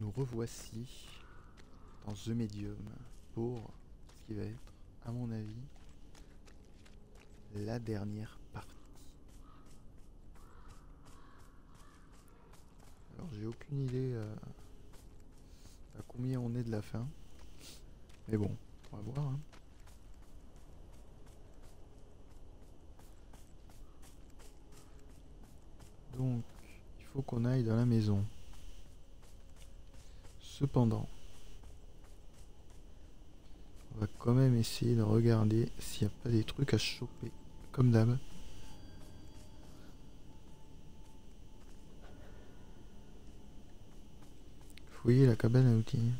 nous revoici dans The Medium pour ce qui va être, à mon avis, la dernière partie. Alors j'ai aucune idée euh, à combien on est de la fin. Mais bon, on va voir. hein. Donc, il faut qu'on aille dans la maison. Cependant, on va quand même essayer de regarder s'il n'y a pas des trucs à choper, comme d'hab. Fouiller la cabane à outils.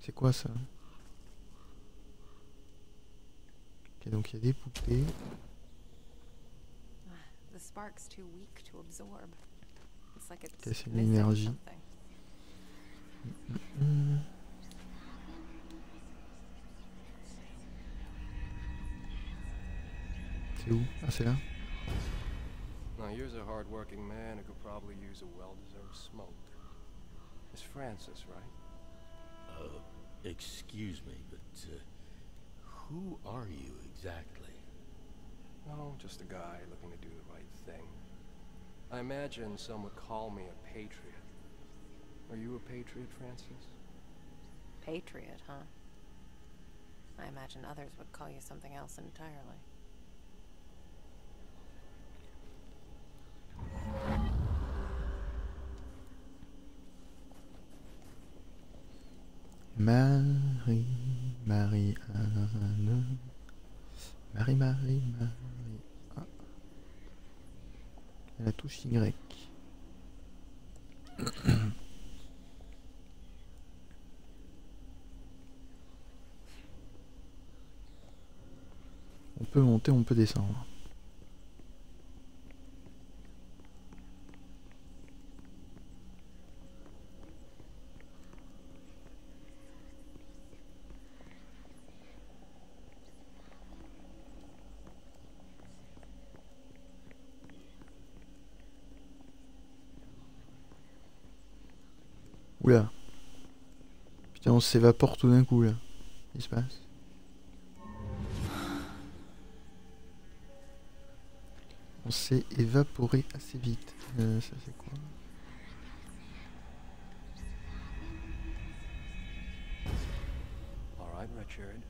C'est quoi ça? Ok, donc il y a des poupées. The spark's too weak something. C'est où Ah, c'est là Now here's a hard-working man who could probably use a well-deserved smoke. It's Francis, right? Uh, excuse me, but uh, who are you exactly? No, just a guy looking to do the right thing. I imagine some would call me a patriot. Are you a patriot, Francis? Patriot, huh? I imagine others would call you something else entirely. Marie, Marie, Anne. Marie, Marie, Marie. Ah. La touche Y. peut monter, on peut descendre. Oula. Putain, on s'évapore tout d'un coup là. Qui se passe? On s'est évaporé assez vite. Euh, ça c'est quoi All right, Richard.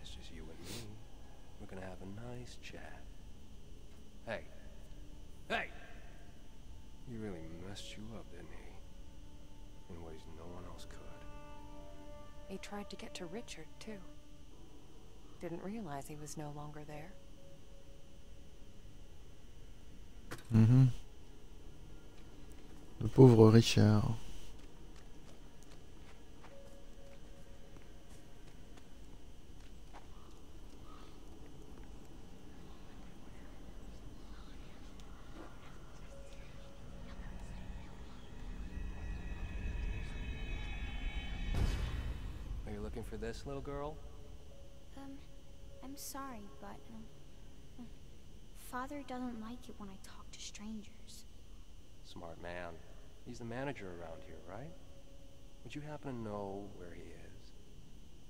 It's just you and me. We're gonna have a nice chat. Hey. Hey! He really messed you up, didn't he? In ways no one else could. He tried to get to Richard, too. Didn't realize he was no longer there. Mhm. Le pauvre Richard. Are you looking for this little girl? Um, I'm sorry, but um, Father doesn't like it when I talk to strangers. Smart man. He's the manager around here, right? Would you happen to know where he is?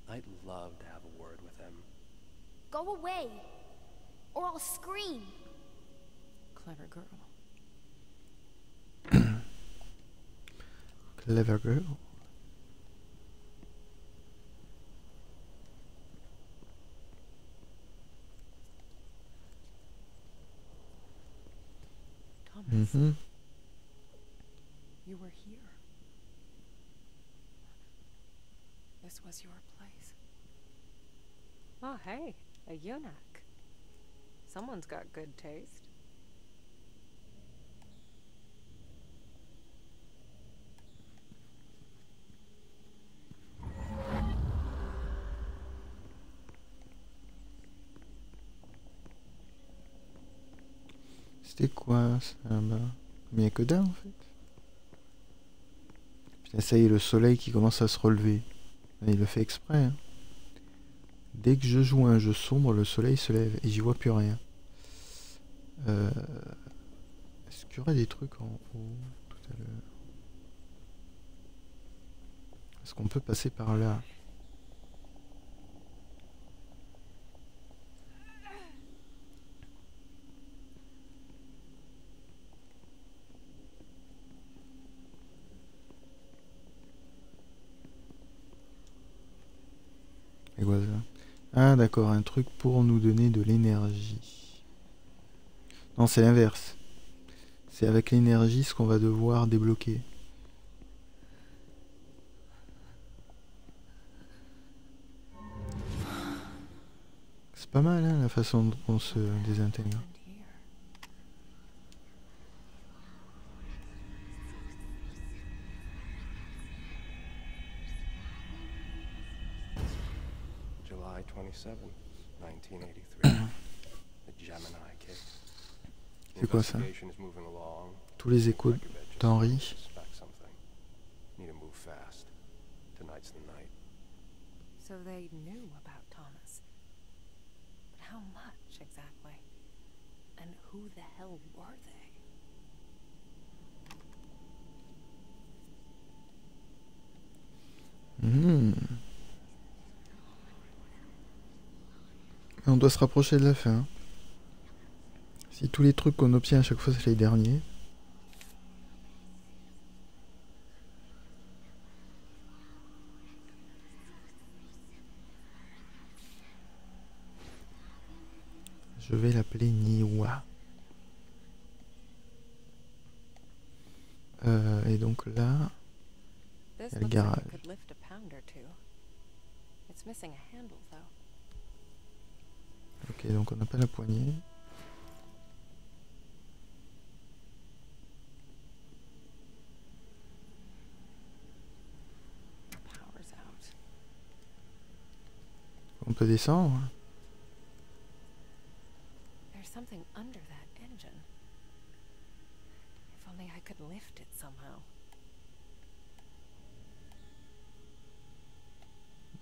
I'd love to have a word with him. Go away, or I'll scream. Clever girl. Clever girl. Thomas, Mhm. you were here. This was your place. Oh, hey, a eunuch. Someone's got good taste. C'était quoi ça là? Mais il n'y a que dalle en fait. Putain, ça y est, le soleil qui commence à se relever. Il le fait exprès. hein. Dès que je joue un jeu sombre, le soleil se lève et j'y vois plus rien. Euh, Est-ce qu'il y aurait des trucs en haut tout à l'heure? Qu'on peut passer par là Et quoi ça D'accord, un truc pour nous donner de l'énergie. Non, c'est l'inverse. C'est avec l'énergie ce qu'on va devoir débloquer. C'est pas mal hein, la façon dont on se désintègre. C'est quoi ça. Tous les échos d'Henri. suspect something. Need to move fast. Tonight's the night. So they knew about Thomas. But how much exactly? And who the hell were they? Hmm. On doit se rapprocher de la fin. Si tous les trucs qu'on obtient à chaque fois c'est les derniers. Je vais l'appeler Niwa. Euh, et donc là, looks like garage. ok, donc on n'a pas la poignée. Power's out. On peut descendre. There's something under that engine. If only I could lift it somehow.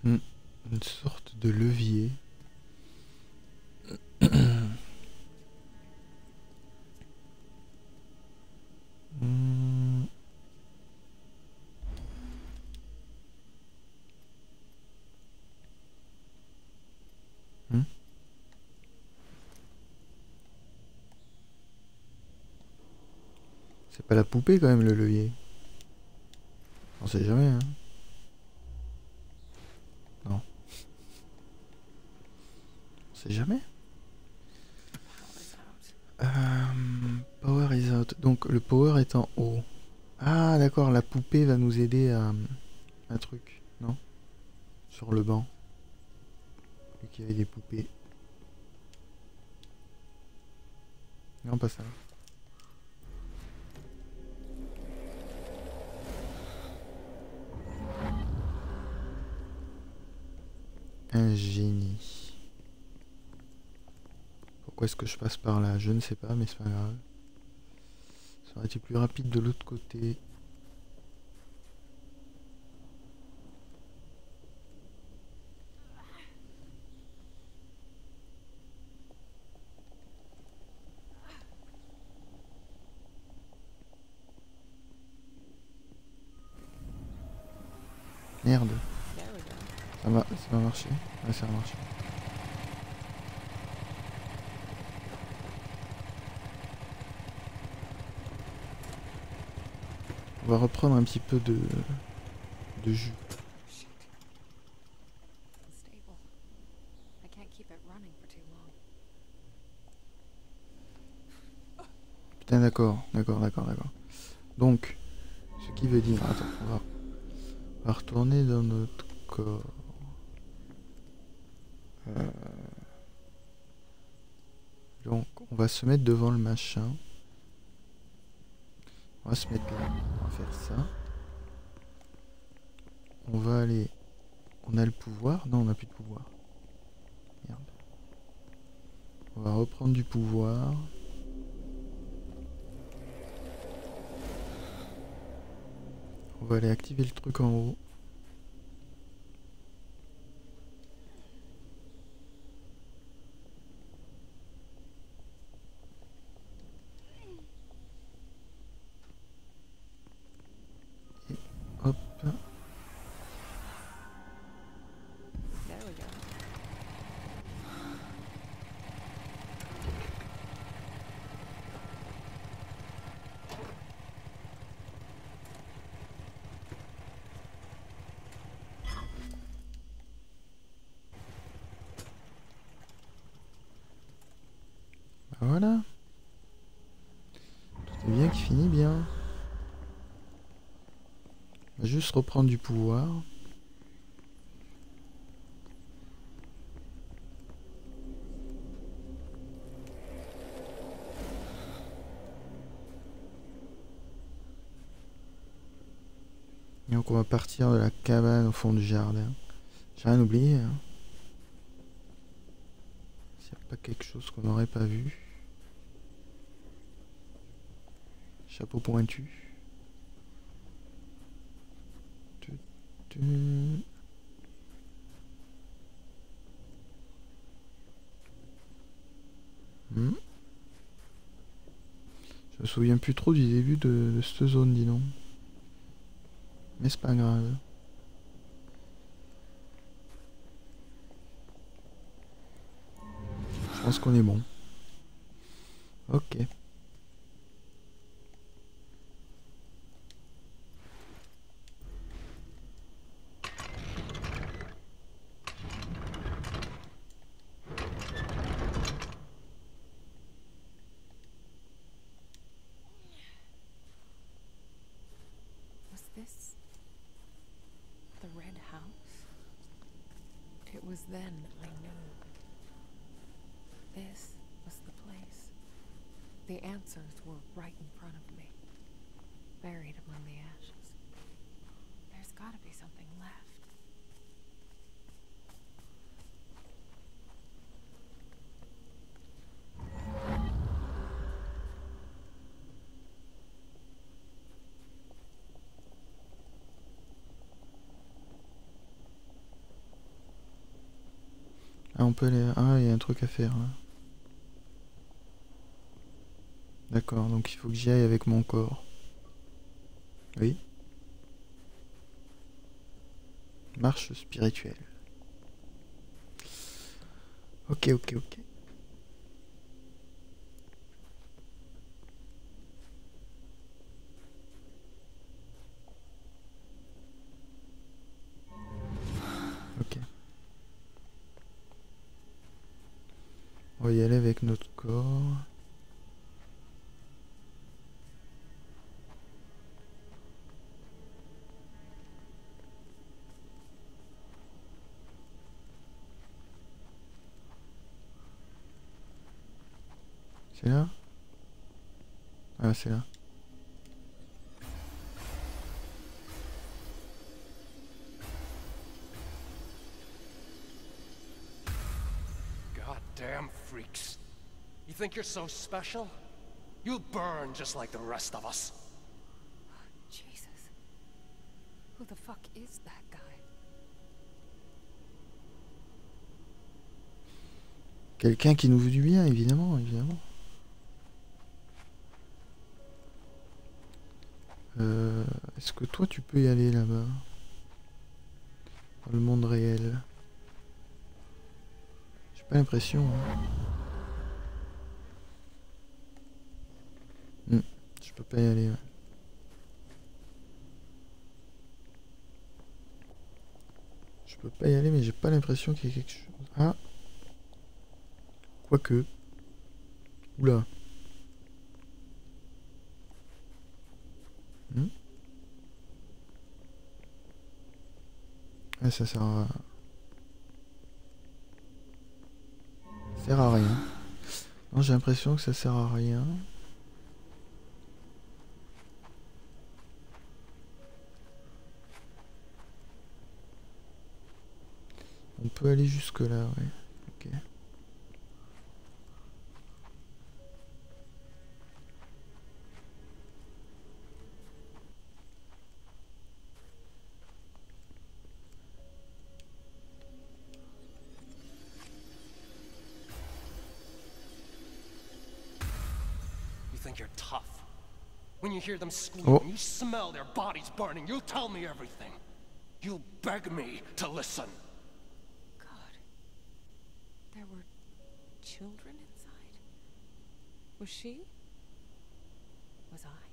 Une sorte de levier. Hmm. Hmm. Pas la poupée quand même le levier. On sait jamais hein. Non. On sait jamais. Euh, power is out. Donc le power est en haut. Ah d'accord, la poupée va nous aider à un truc, non? Sur le banc. Vu qu'il y avait des poupées. Non, pas ça. Un génie. Pourquoi est-ce que je passe par là? Je ne sais pas, mais c'est pas grave. Ça aurait été plus rapide de l'autre côté. Merde, ça va, ça va marcher. On va reprendre un petit peu de, de jus. Putain, d'accord, d'accord, d'accord, d'accord. Donc, ce qui veut dire... Attends, on va, on va retourner dans notre corps. Donc, on va se mettre devant le machin. On va se mettre là. On va faire ça. On va aller... On a le pouvoir Non, on n'a plus de pouvoir. Merde. On va reprendre du pouvoir. On va aller activer le truc en haut. Et hop. Voilà. Tout est bien qui finit bien. Reprendre du pouvoir. Donc on va partir de la cabane au fond du jardin. J'ai rien oublié. Hein. S'il n'y a pas quelque chose qu'on n'aurait pas vu. Chapeau pointu. Tu, tu. Hmm. Je me souviens plus trop du début de, de cette zone, dis donc. Mais c'est pas grave. Je pense qu'on est bon. Ok. Was this the Red House? It was then I knew. This was the place. The answers were right in front of me, buried among the ashes. There's gotta be something left. Ah, il y a un truc à faire. D'accord, donc il faut que j'y aille avec mon corps. Oui. Marche spirituelle. Ok, ok. Ok. On va y aller avec notre corps. C'est là Ah, c'est là. Goddamn freaks. You think you're so special? You'll burn just like the rest of us. Jesus. Who the fuck is that guy? Quelqu'un qui nous veut du bien, évidemment, évidemment. Euh, Est-ce que toi tu peux y aller là-bas Dans le monde réel J'ai pas l'impression. hein. Hmm, Je peux pas y aller. Je peux pas y aller, mais j'ai pas l'impression qu'il y ait quelque chose. Ah Quoique. Oula. Hmm Ça sert à... sert à rien. Non, j'ai l'impression que ça sert à rien. On peut aller jusque là, ouais. Ok. hear them scream, oh. you smell their bodies burning, you'll tell me everything. You'll beg me to listen. There were children inside? Was she? Was I?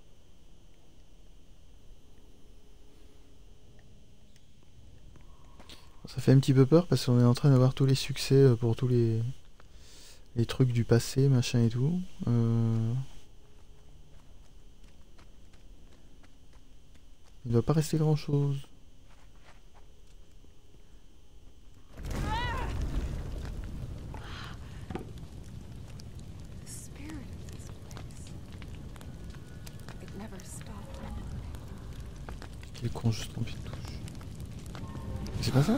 Ça fait un petit peu peur parce qu'on est en train d'avoir tous les succès euh, pour tous les, trucs du passé, machin et tout. Euh, Il ne doit pas rester grand chose. Quel con, juste en pile touche. C'est pas ça?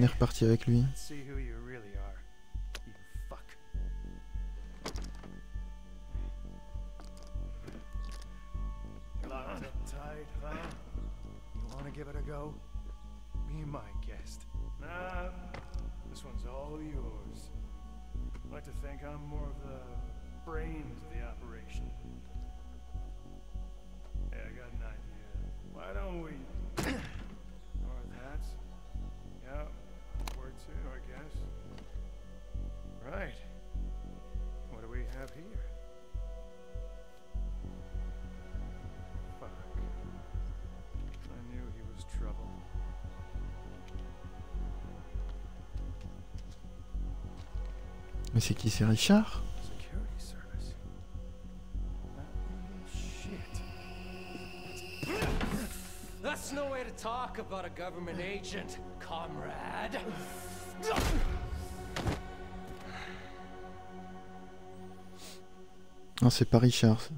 on est reparti avec lui. c'est Richard That's no way to talk about a government agent, comrade. Non, c'est pas Richard.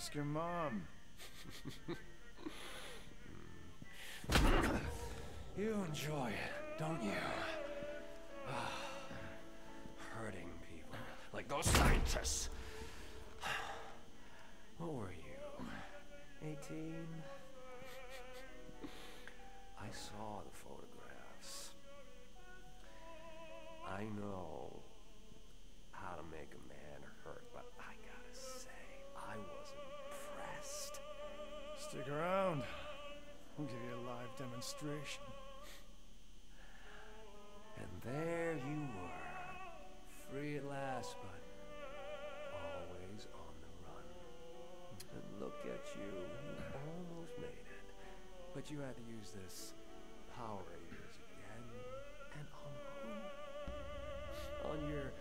Ask your mom. you enjoy it, don't you? Ah, hurting people like those scientists. What were you? 18? I saw the photographs. I know We'll give you a live demonstration. And there you were, free at last, but always on the run. And look at you, you almost made it. But you had to use this Power Rangers again. And on who? On your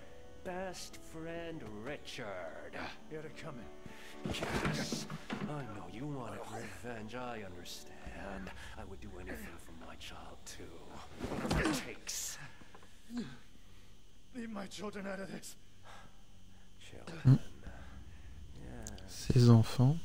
best friend, Richard. You had to come in. Yes, I know you wanted revenge, I understand. I would do anything for my child, too. Whatever it takes. Leave my children out of this. Children. Yeah. Ses enfants.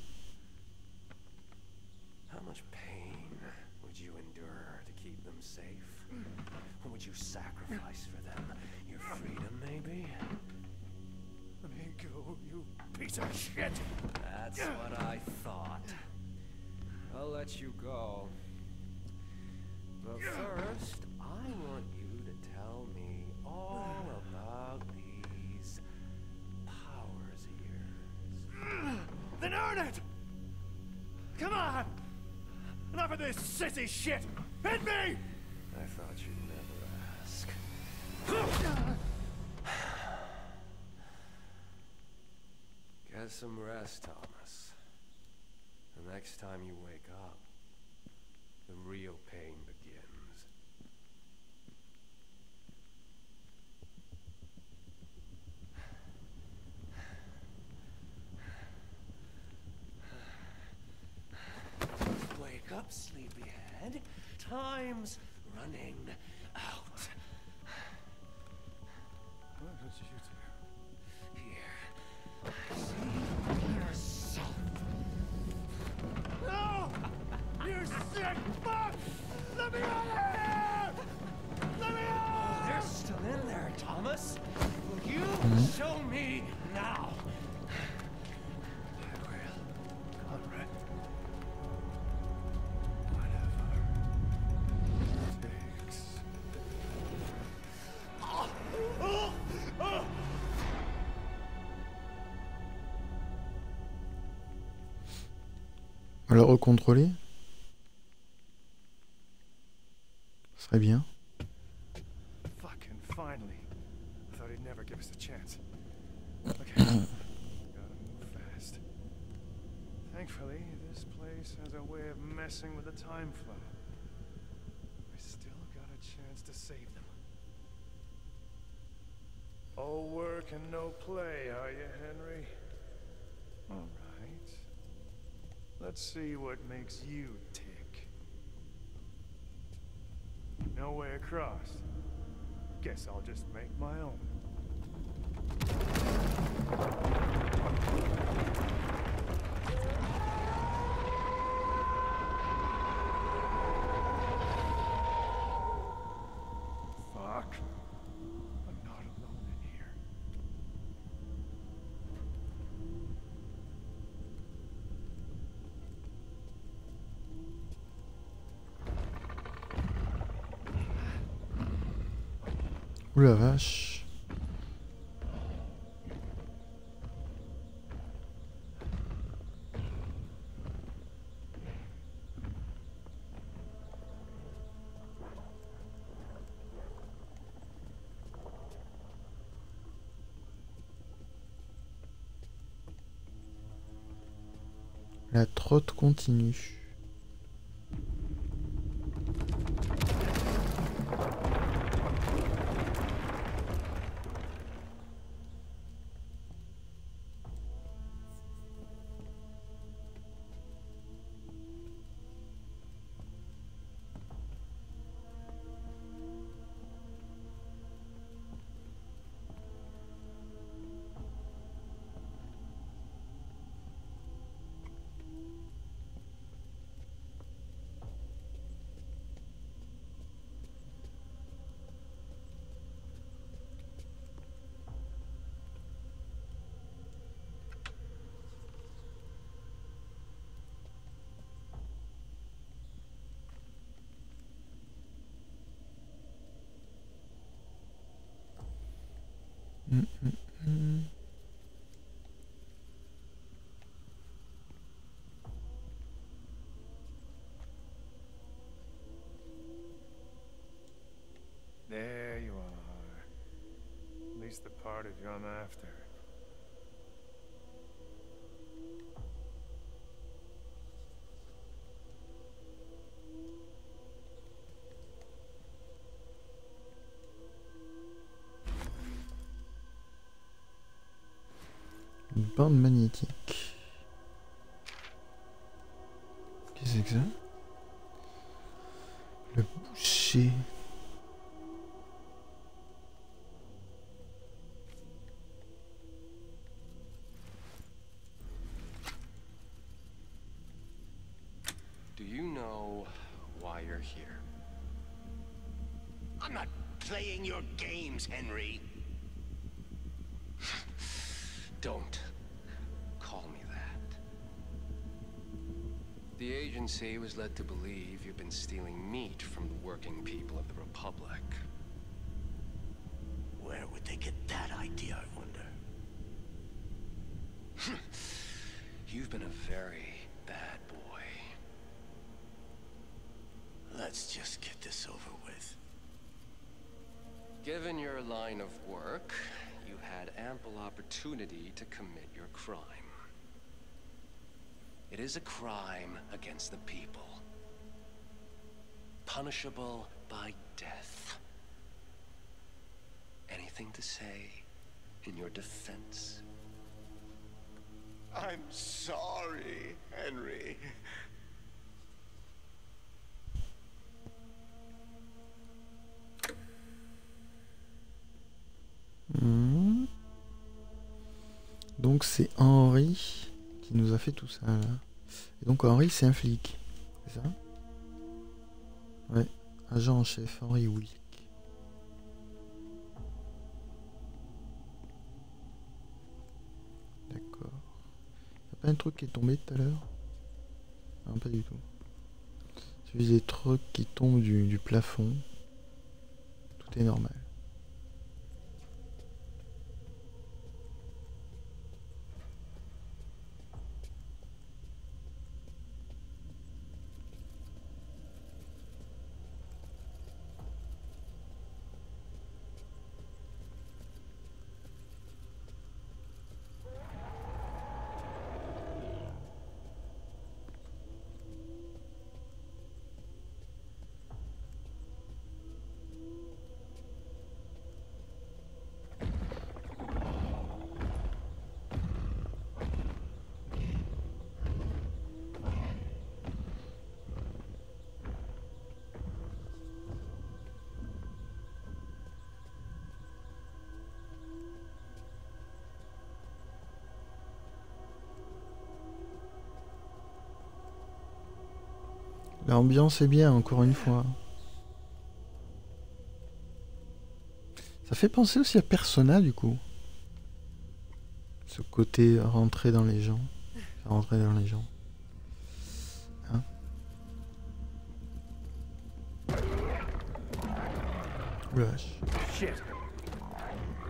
Get some rest, Thomas. The next time you wake le recontrôler. See what makes you tick. No way across. Guess I'll just make my own. Ouh la vache. La trotte continue. Part of you I'm after. Bande magnétique. Agency was led to believe you've been stealing meat from the working people of the Republic. Where would they get that idea, I wonder? You've been a very bad boy. Let's just get this over with. Given your line of work, you had ample opportunity to commit your crime. It is a crime against the people. Punishable by death. Anything to say in your defense? I'm sorry, Henry. Hmm. Donc c'est Henri qui nous a fait tout ça. Et donc Henri c'est un flic. Ça? Ouais. Agent en chef Henri Wilk. D'accord. Y'a pas un truc qui est tombé tout à l'heure? Non pas du tout. C'est des trucs qui tombent du plafond. Tout est normal. L'ambiance est bien, encore une fois. Ça fait penser aussi à Persona, du coup. Ce côté rentrer dans les gens. Rentrer dans les gens. Hein.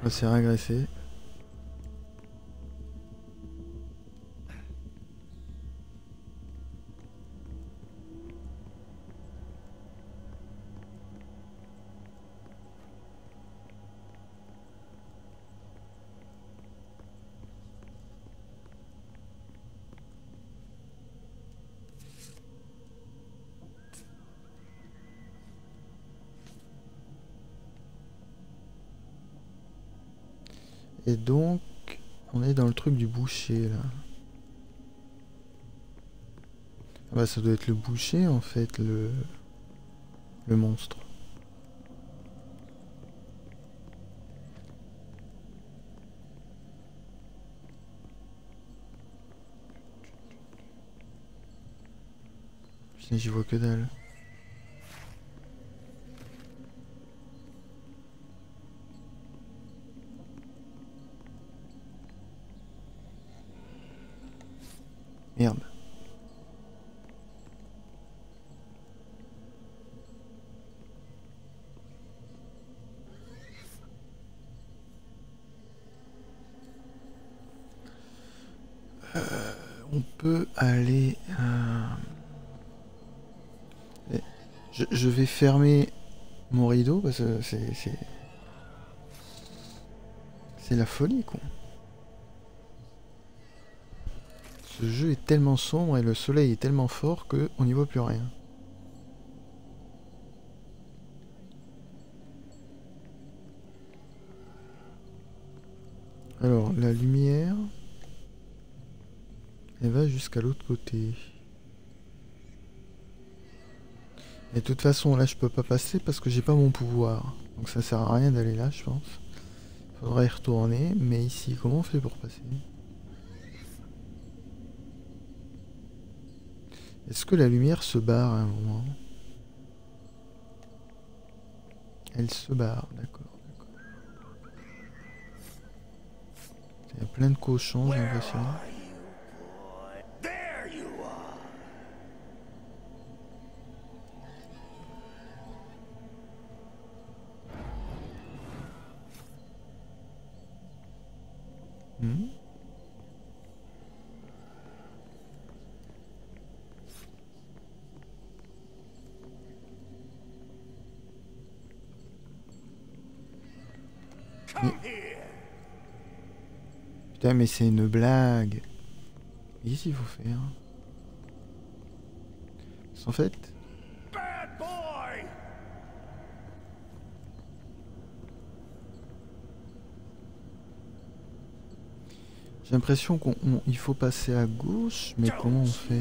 On va donc, on est dans le truc du boucher là. Ah bah ça doit être le boucher en fait, le, le monstre. J'y vois que dalle. Merde. Euh, on peut aller... euh, eh, Je, je vais fermer mon rideau parce que c'est... la folie, quoi. Ce jeu est tellement sombre et le soleil est tellement fort que on n'y voit plus rien. Alors, la lumière, elle va jusqu'à l'autre côté. Et de toute façon, là, je peux pas passer parce que j'ai pas mon pouvoir. Donc ça sert à rien d'aller là, je pense. Faudrait y retourner. Mais ici, comment on fait pour passer? Est-ce que la lumière se barre à un moment? Elle se barre, d'accord. Il y a plein de cochons, j'ai l'impression. Mais c'est une blague. Qu'est-ce qu'il faut faire? Qu'en fait... J'ai l'impression qu'il faut passer à gauche, mais comment on fait?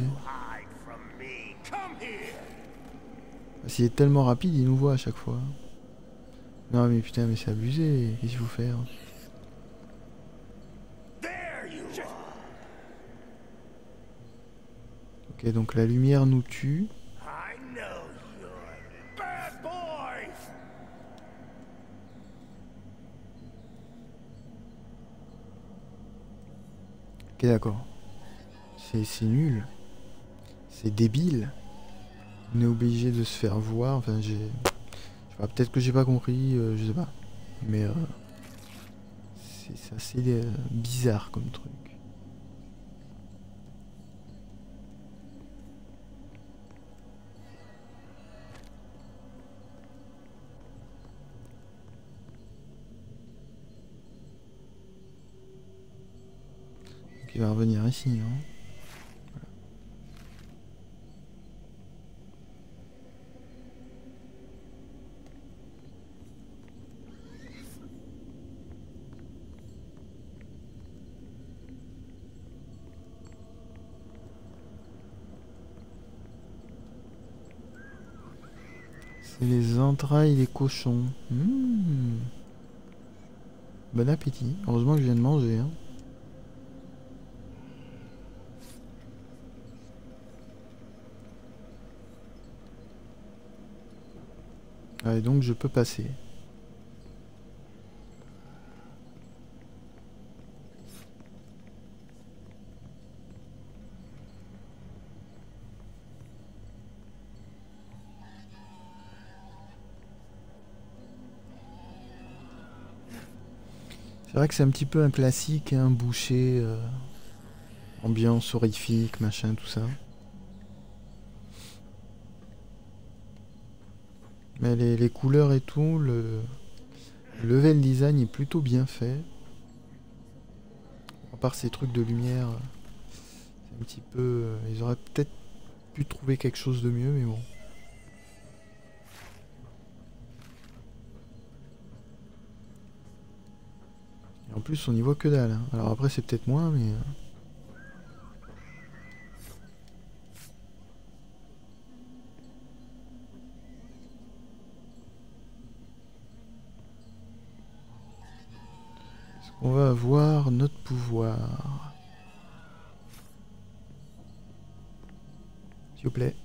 Parce qu'il est tellement rapide, il nous voit à chaque fois. Non mais putain, mais c'est abusé. Qu'est-ce qu'il faut faire? Donc la lumière nous tue. Ok, d'accord. C'est nul. C'est débile. On est obligé de se faire voir. Enfin, j'ai... Peut-être que j'ai pas compris, euh, je sais pas. Mais... Euh, c'est assez euh, bizarre comme truc. Va revenir ici, non C'est les entrailles des cochons. Mmh. Bon appétit. Heureusement que je viens de manger. Hein. Et donc je peux passer. C'est vrai que c'est un petit peu un classique, un boucher, euh, ambiance horrifique, machin, tout ça. Mais les, couleurs et tout, le, level design est plutôt bien fait. À part ces trucs de lumière, c'est un petit peu... Euh, ils auraient peut-être pu trouver quelque chose de mieux, mais bon. Et en plus, on y voit que dalle. Hein. Alors après, c'est peut-être moins, mais... Avoir notre pouvoir. S'il vous plaît.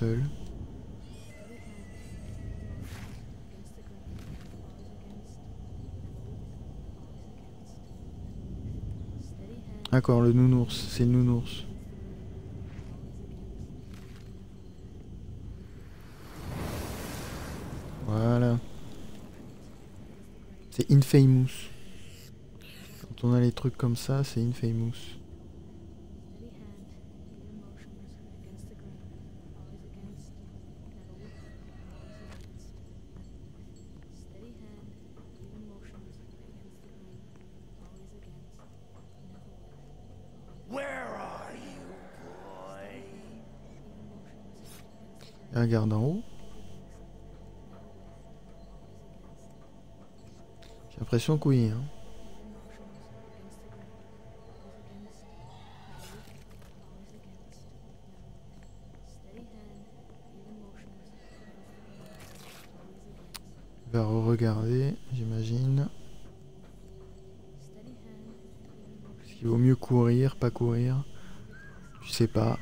Seule. D'accord, le nounours, c'est le nounours. Voilà. C'est Infamous. Quand on a les trucs comme ça, c'est Infamous. Regarde en haut. J'ai l'impression que oui. Hein. Va regarder, j'imagine. Est-ce qu'il vaut mieux courir, pas courir? Je sais. Pas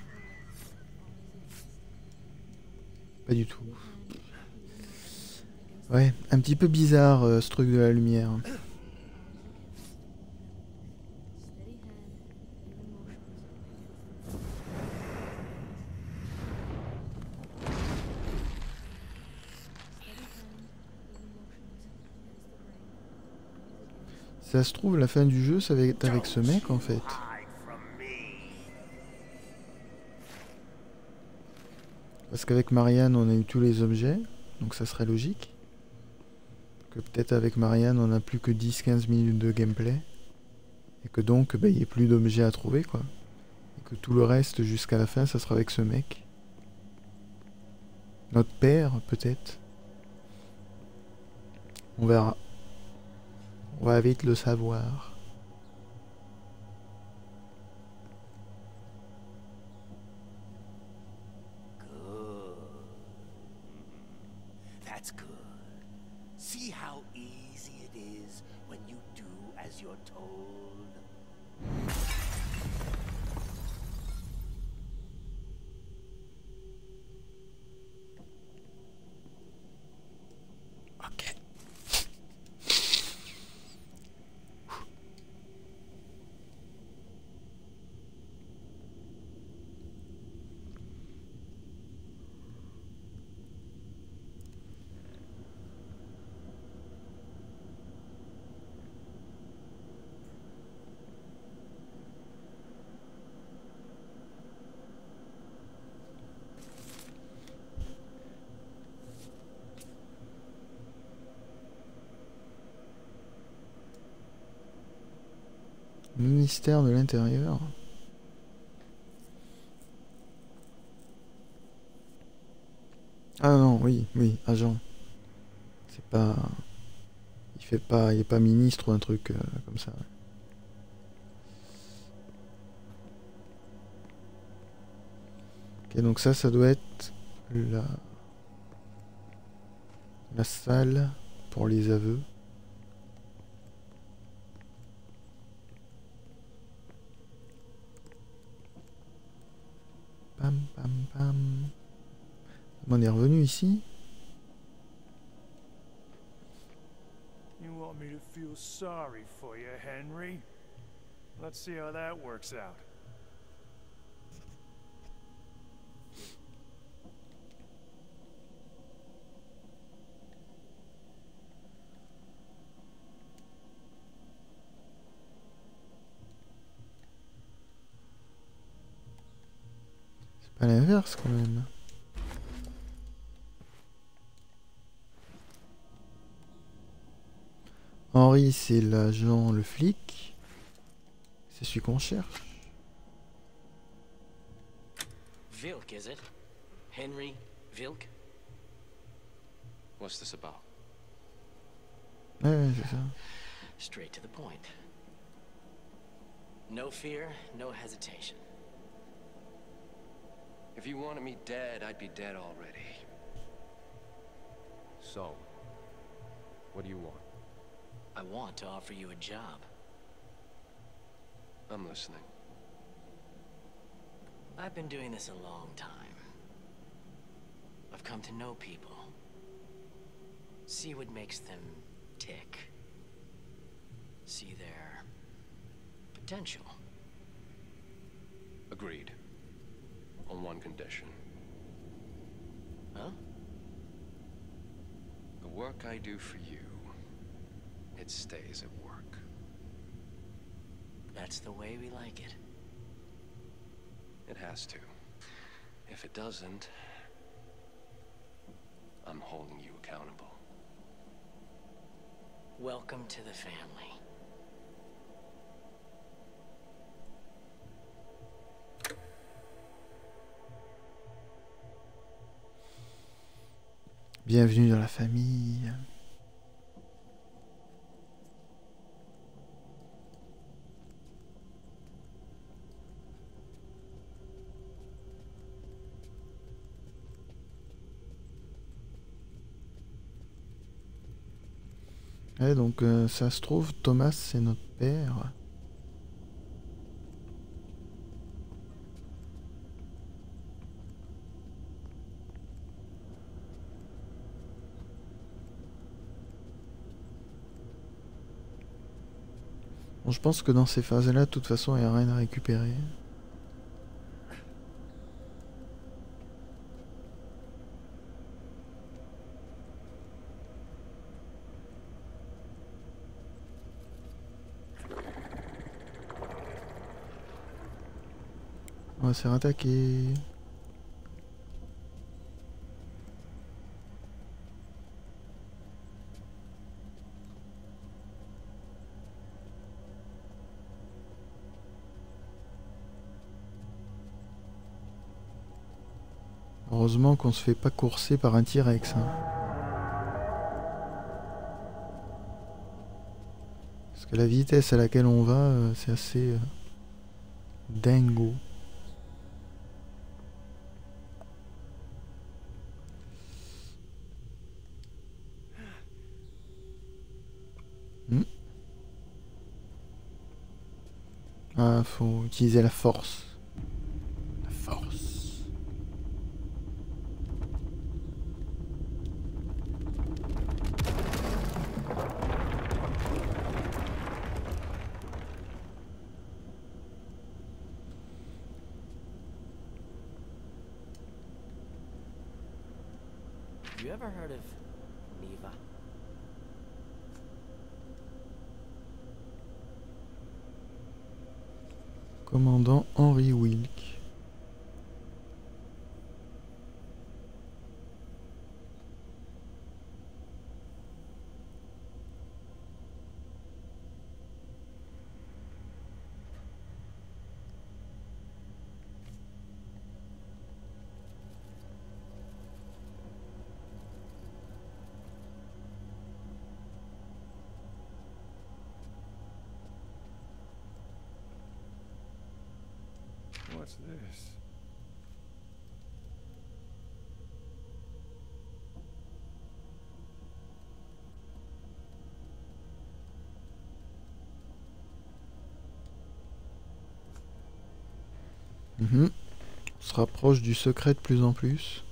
du tout. Ouais, un petit peu bizarre euh, ce truc de la lumière. Ça se trouve, la fin du jeu, ça va être avec ce mec en fait. Parce qu'avec Marianne, on a eu tous les objets, donc ça serait logique. Peut-être avec Marianne, on n'a plus que 10-15 minutes de gameplay. Et que donc, bah, il n'y ait plus d'objets à trouver, quoi. Et que tout le reste, jusqu'à la fin, ça sera avec ce mec. Notre père, peut-être. On verra. On va vite le savoir. Good. That's good. See how easy it is when you do as you're told? Ok. Ministère de l'Intérieur. Ah non, oui, oui, agent. C'est pas. Il fait pas. Il est pas ministre ou un truc euh, comme ça. Ok, donc ça, ça doit être la. La salle pour les aveux. Pam pam pam. On est revenu ici. You want me to feel sorry for you, Henry? Let's see how that works out. C'est pas l'inverse quand même. Henri, c'est l'agent, le flic. C'est celui qu'on cherche. Vilk, is it? Henry Vilk? What's this about? Ouais, ouais, c'est ça. Straight to the point. No fear, no hesitation. If you wanted me dead, I'd be dead already. So, what do you want? I want to offer you a job. I'm listening. I've been doing this a long time. I've come to know people. See what makes them tick. See their potential. Agreed. On one condition. Huh? The work I do for you, it stays at work. That's the way we like it. It has to. If it doesn't, I'm holding you accountable. Welcome to the family. Bienvenue dans la famille. Donc euh, ça se trouve, Thomas, c'est notre père. Je pense que dans ces phases-là, de toute façon, il n'y a rien à récupérer. On va attaquer. Heureusement qu'on se fait pas courser par un T-Rex. hein. Parce que la vitesse à laquelle on va, euh, c'est assez euh, dingo. Hmm. Ah, faut utiliser la force. La force. You ever heard of Neva? Commandant Henry Wilk. What's this? Mhm. On se rapproche du secret de plus en plus.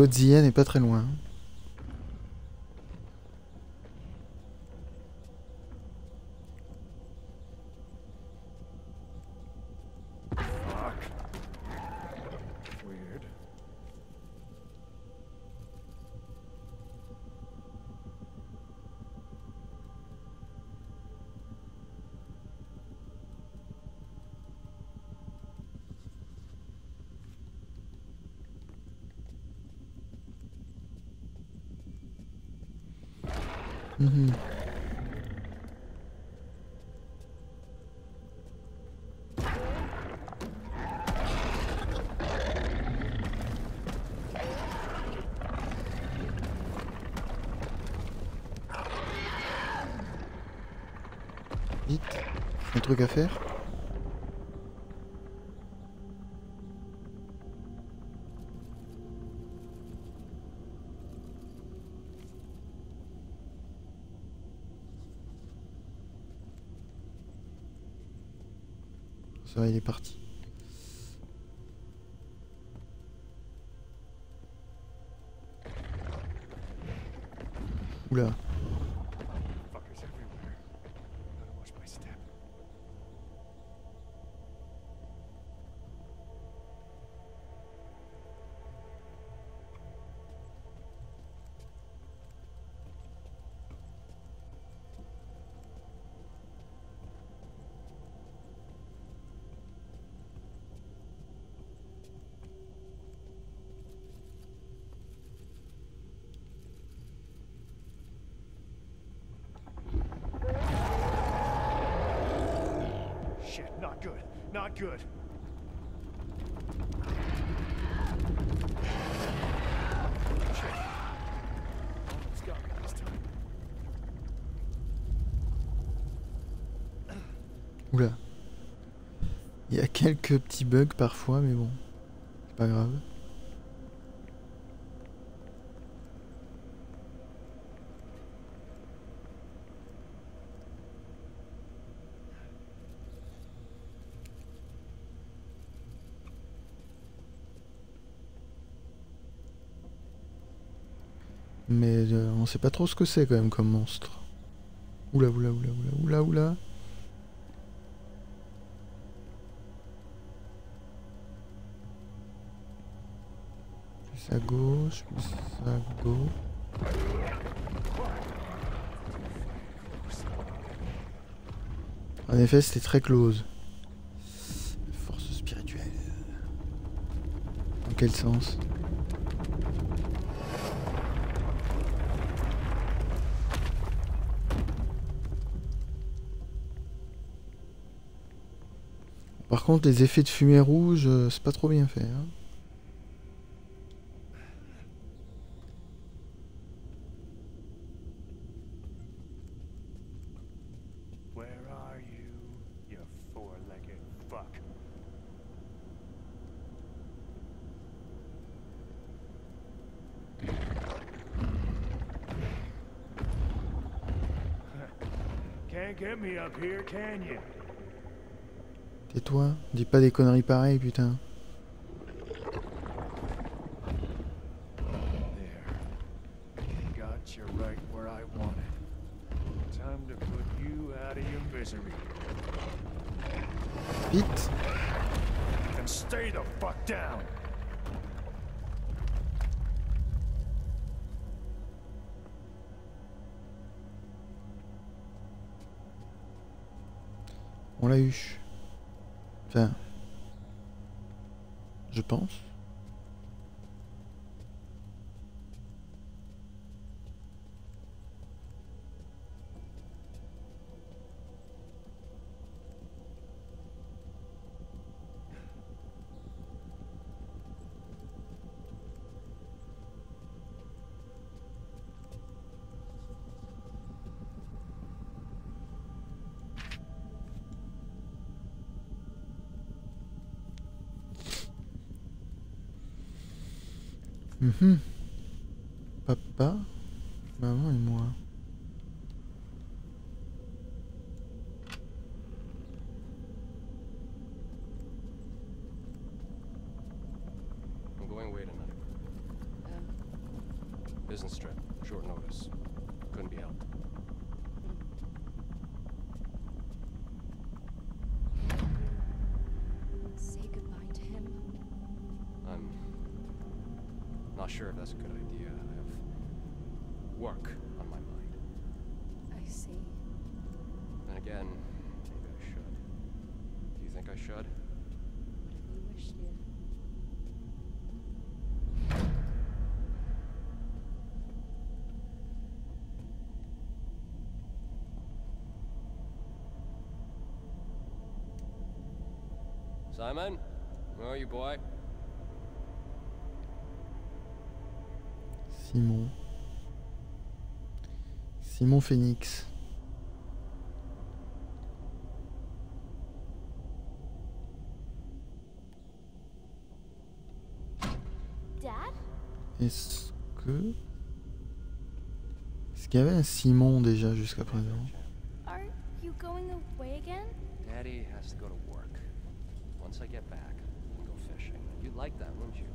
Godzilla n'est pas très loin. truc à faire Ça va, il est parti. Oula. Good. Oula. Il y a quelques petits bugs parfois, mais bon. C'est pas grave. Mais euh, on sait pas trop ce que c'est quand même comme monstre. Oula, oula, oula, oula, oula, oula. Plus à gauche, plus à gauche. En effet, c'était très close. Force spirituelle. Dans quel sens? Par contre, les effets de fumée rouge, euh, c'est pas trop bien fait. hein. Get me up here, can you? Tais-toi, dis pas des conneries pareilles, putain. Hmm. Sure if that's a good idea. I have work on my mind. I see. Then again, maybe I should. Do you think I should? You wished it. Simon? Where are you, boy? Simon Phoenix. Est-ce que. Est-ce qu'il y avait un Simon déjà jusqu'à présent Are you going away again? Daddy has to go to work. Once I get back, we can go fishing. You'd like that, wouldn't you?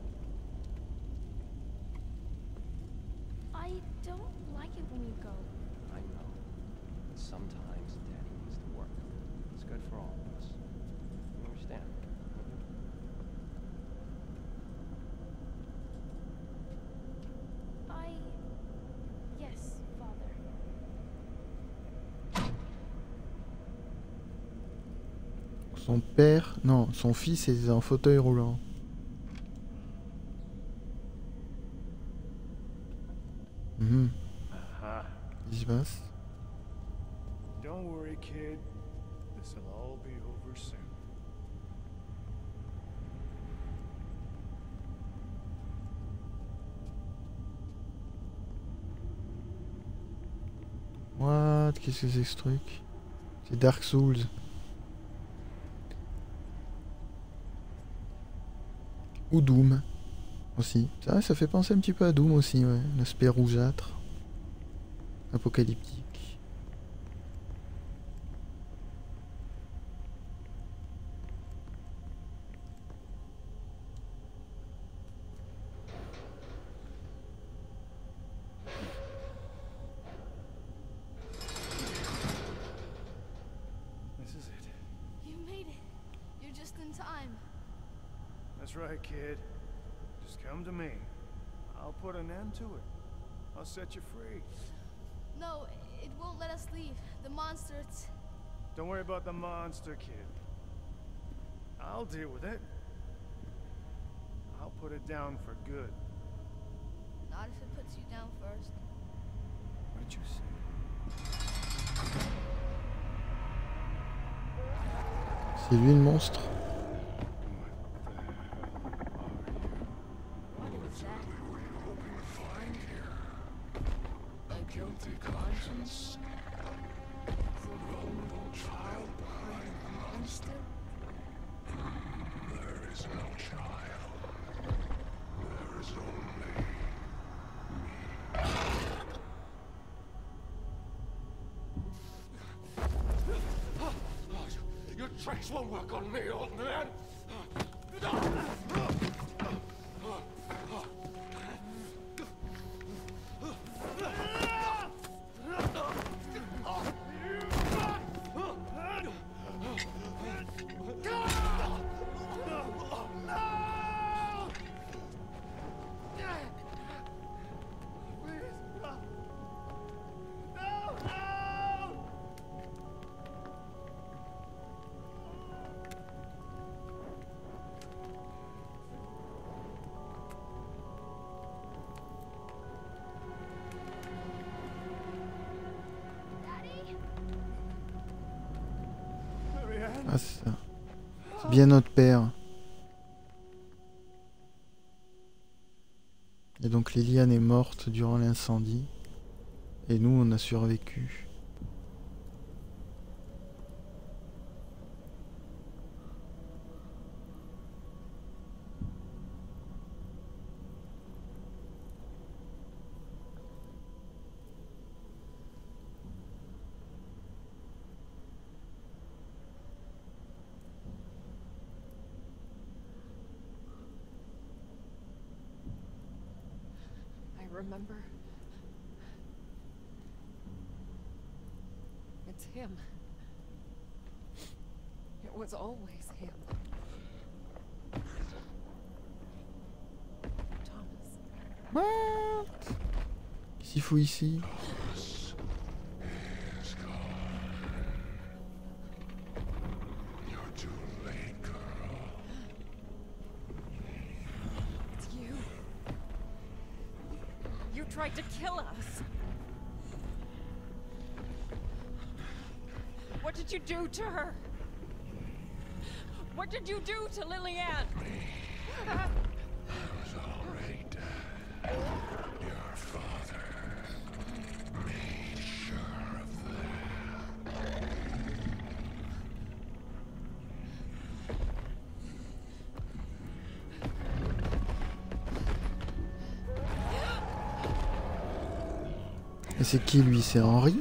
I don't like it when you go. I know. But sometimes Daddy needs to work. It's good for all of us. You understand? don't you? I. Yes, Father. Son père, non, son fils est en fauteuil roulant. Qui se passe Don't worry, kid. This'll all be over soon. What? Qu'est-ce que c'est que ce truc? C'est Dark Souls. Ou Doom. Aussi. Ça, fait penser un petit peu à Doom aussi. L'aspect rougeâtre. Apocalyptique. Set you free. No, it won't let us leave. The monster, it's. Don't worry about the monster, kid. I'll deal with it. I'll put it down for good. Not if it puts you down first. What did you say? C'est lui le monstre bien notre père. Et donc Liliane est morte durant l'incendie. Et nous, on a survécu. You tried to kill us. What did you do to her? What did you do to Lillian? C'est qui lui? C'est Henri?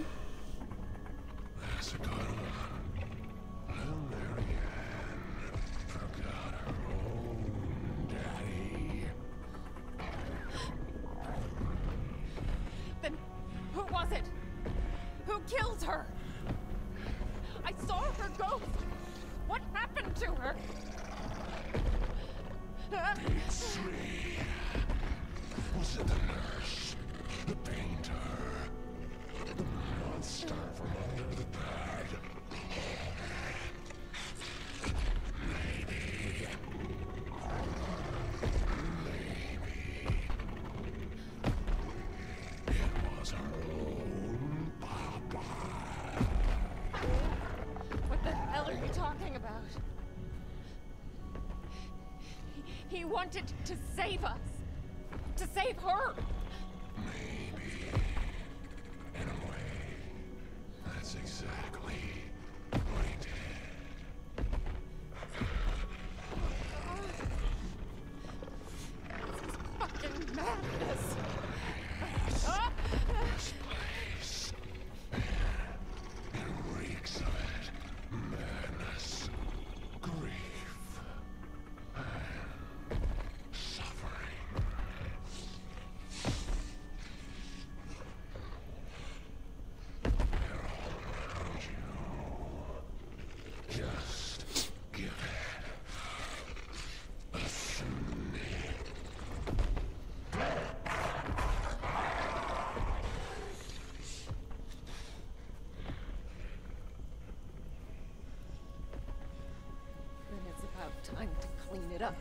Time to clean it up.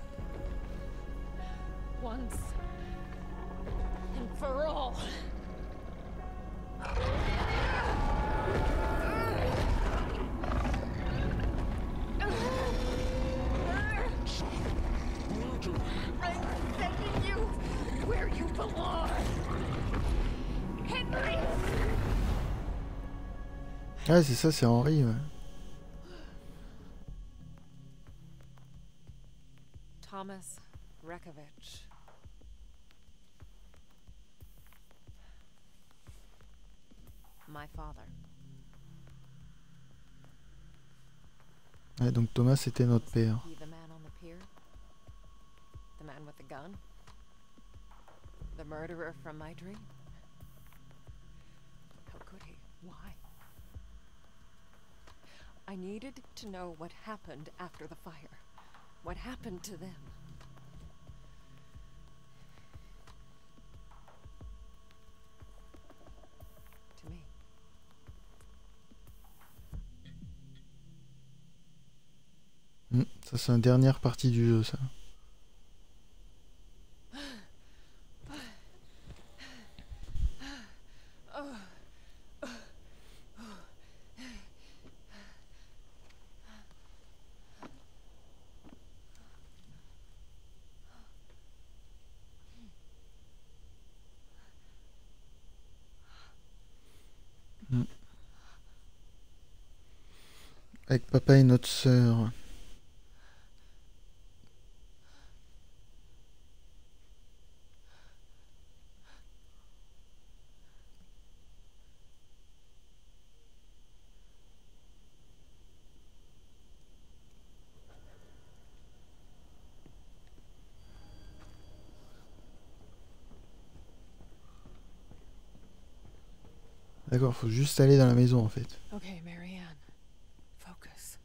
Once and for all. Ouais, c'est ça, c'est Henri. ouais. Donc Thomas, c'était notre père. The murderer from my dream? How could he? Why? I needed to know what happened after the fire. What happened to them? C'est la dernière partie du jeu, ça. Hmm. Avec papa et notre sœur. D'accord, faut juste aller dans la maison en fait. Okay, Marianne. Focus.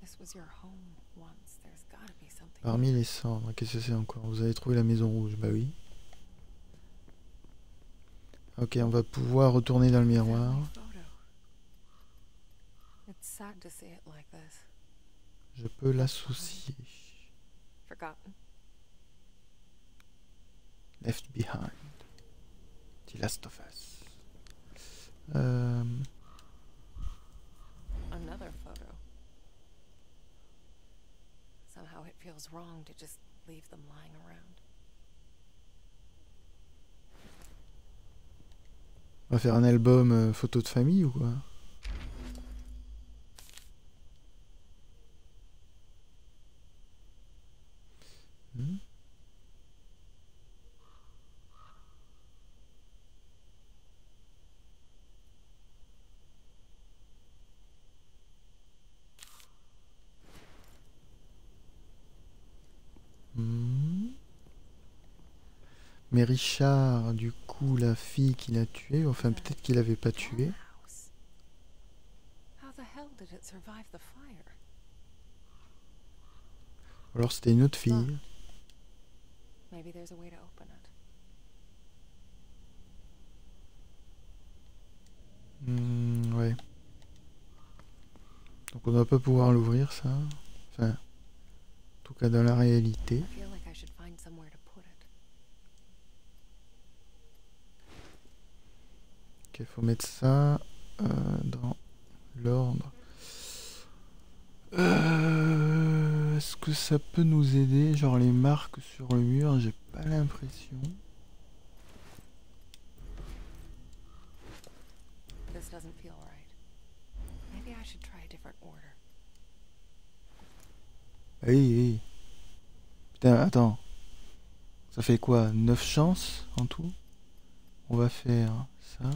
This was your home once. There's gotta be something. Parmi les cendres, qu'est-ce que c'est encore? Vous avez trouvé la maison rouge, bah oui. Ok, on va pouvoir retourner dans le miroir. Family photo? It's sad to see it like this. Je peux l'associer. Left Behind. The Last of Us. Euh, Another photo. Somehow it feels wrong to just leave them lying around. on va faire un album euh, photo de famille ou quoi? Hmm? Mais Richard, du coup, la fille qu'il a tuée, enfin peut-être qu'il l'avait pas tuée. Alors c'était une autre fille. Hmm, ouais. Donc on doit pas pouvoir l'ouvrir ça. Enfin, en tout cas dans la réalité. I feel like I should find somewhere to put it. Ok, faut mettre ça euh, dans l'ordre. Euh, Est-ce que ça peut nous aider? Genre les marques sur le mur, j'ai pas l'impression. This doesn't feel right. Maybe I should try a different order. Oui, oui. Putain, attends. Ça fait quoi? 9 chances en tout? On va faire ça.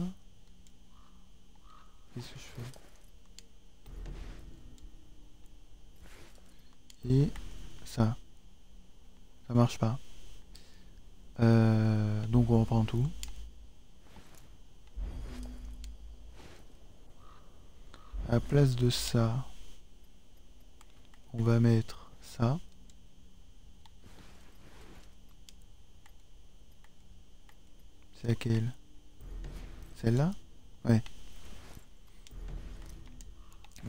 Et ça. Ça marche pas. Euh, donc on reprend tout. À la place de ça, on va mettre ça. C'est laquelle? Celle-là? Ouais.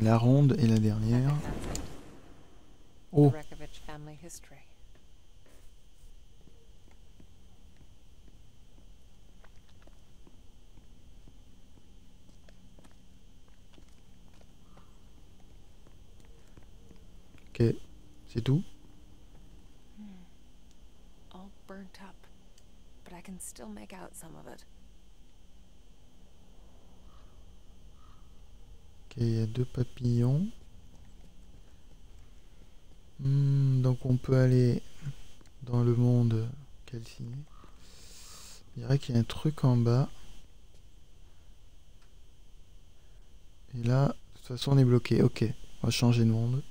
La ronde et la dernière. Oh, ok. C'est tout? All burnt up, but I can still make out some of it. Il y a deux papillons. Hmm, donc on peut aller dans le monde calciné. Je dirais qu'il y a un truc en bas. Et là, de toute façon, on est bloqué. Ok, on va changer de monde.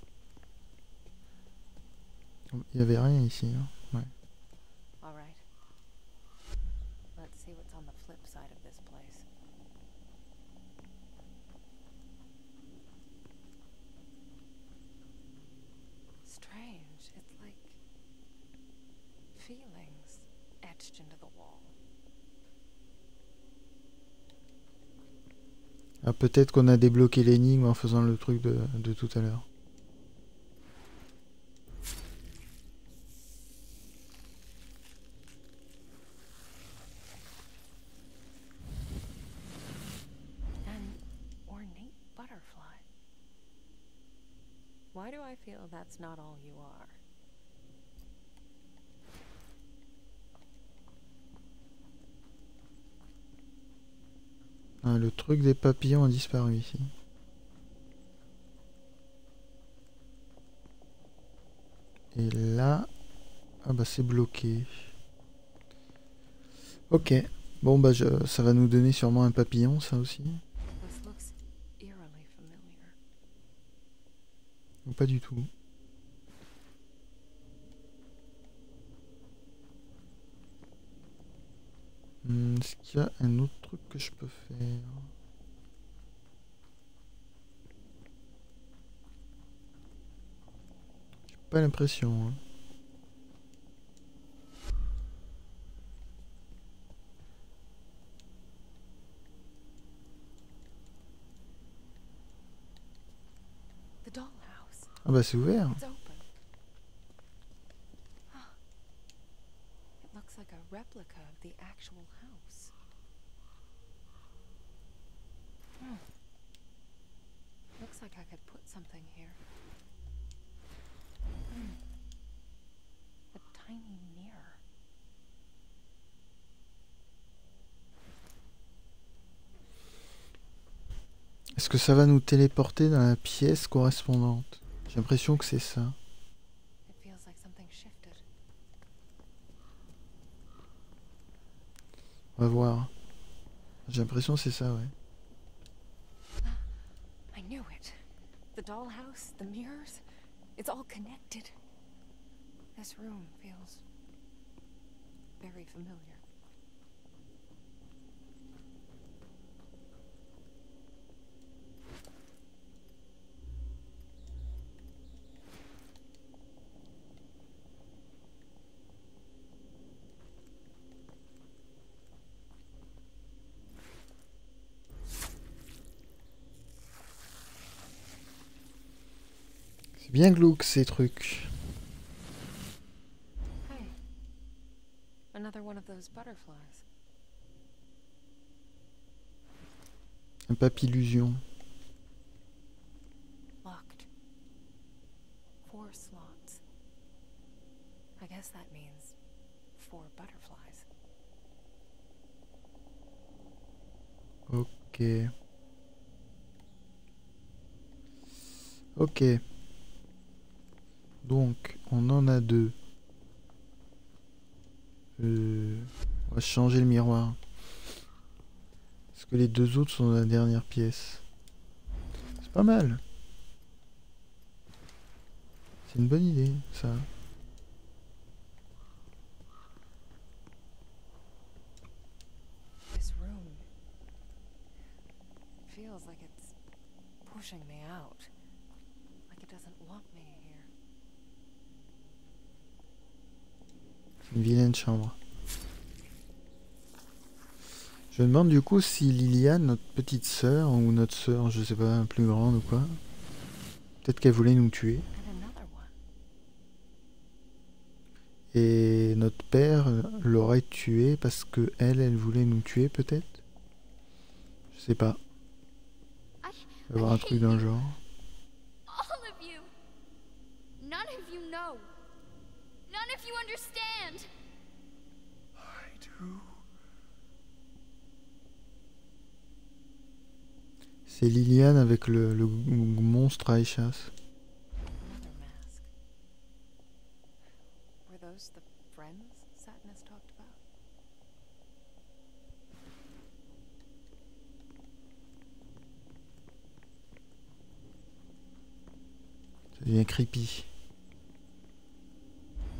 Il y avait rien ici. hein. Ouais. All right. Let's see what's on the flip side of this place. Strange. It's like feelings etched into the wall. Ah, peut-être qu'on a débloqué l'énigme en faisant le truc de, de tout à l'heure. An ornate butterfly. Why do I feel that's not all you are? Ah, le truc des papillons a disparu ici. Et là, ah bah c'est bloqué. Ok. Bon bah je, ça va nous donner sûrement un papillon, ça aussi. Ou pas du tout. Hmm, Est-ce qu'il y a un autre truc que je peux faire? Pas l'impression. hein. Ah bah c'est ouvert. Hmm. Looks like I could put something here. Hmm. A tiny mirror. Est-ce que ça va nous téléporter dans la pièce correspondante? J'ai l'impression que c'est ça. On va voir. J'ai l'impression que c'est ça, ouais. I knew it. The dollhouse, the mirrors, it's all connected. This room feels very familiar. C'est bien glauque ces trucs. Hey. Another one of those butterflies. Un papillusion. Locked. Four slots. I guess that means four butterflies. Ok. Ok. Donc, on en a deux. Euh, on va changer le miroir. Parce que les deux autres sont dans la dernière pièce. C'est pas mal. C'est une bonne idée, ça. Pushing me out. Like it doesn't want me here. C'est une vilaine chambre. Je me demande du coup si Liliane, notre petite sœur, ou notre sœur, je sais pas, plus grande ou quoi, peut-être qu'elle voulait nous tuer. Et notre père l'aurait tué parce que elle, elle voulait nous tuer peut-être? Je sais pas. Il va y avoir un truc le genre. I do. C'est Liliane avec le, le monstre à échasse. Ça devient creepy.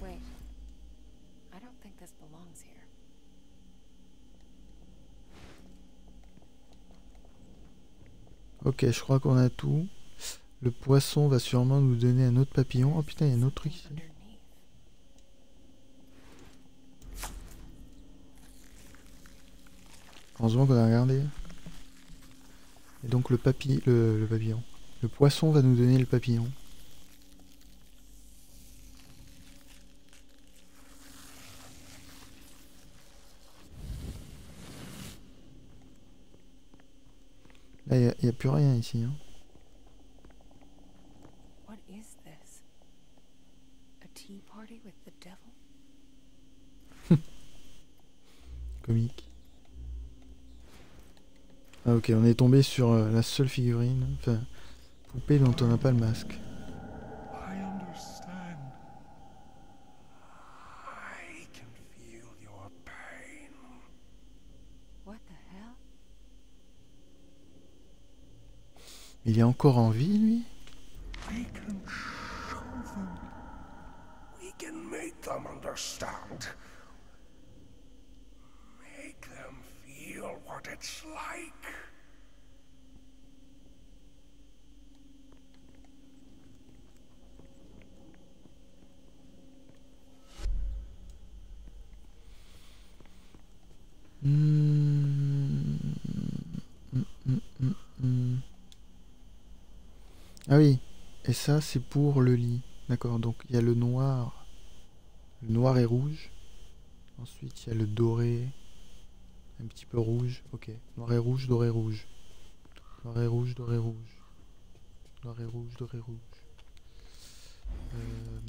Wait. I don't think this belongs here. Ok, je crois qu'on a tout. Le poisson va sûrement nous donner un autre papillon. Oh putain, il y a un autre truc ici. Heureusement qu'on a regardé. Et donc le, le papillon. Le poisson va nous donner le papillon. Là, il n'y a, plus rien ici. hein. Comique. Ah ok, on est tombé sur euh, la seule figurine, enfin, poupée dont on n'a pas le masque. Il est encore en vie, lui? Hmm. Hmm, hmm, hmm, hmm. Ah oui, et ça c'est pour le lit. D'accord, donc il y a le noir. Le noir et rouge. Ensuite il y a le doré. Un petit peu rouge. Ok. Noir et rouge, doré rouge. Noir et rouge, doré rouge. Noir et rouge, doré rouge. Euh,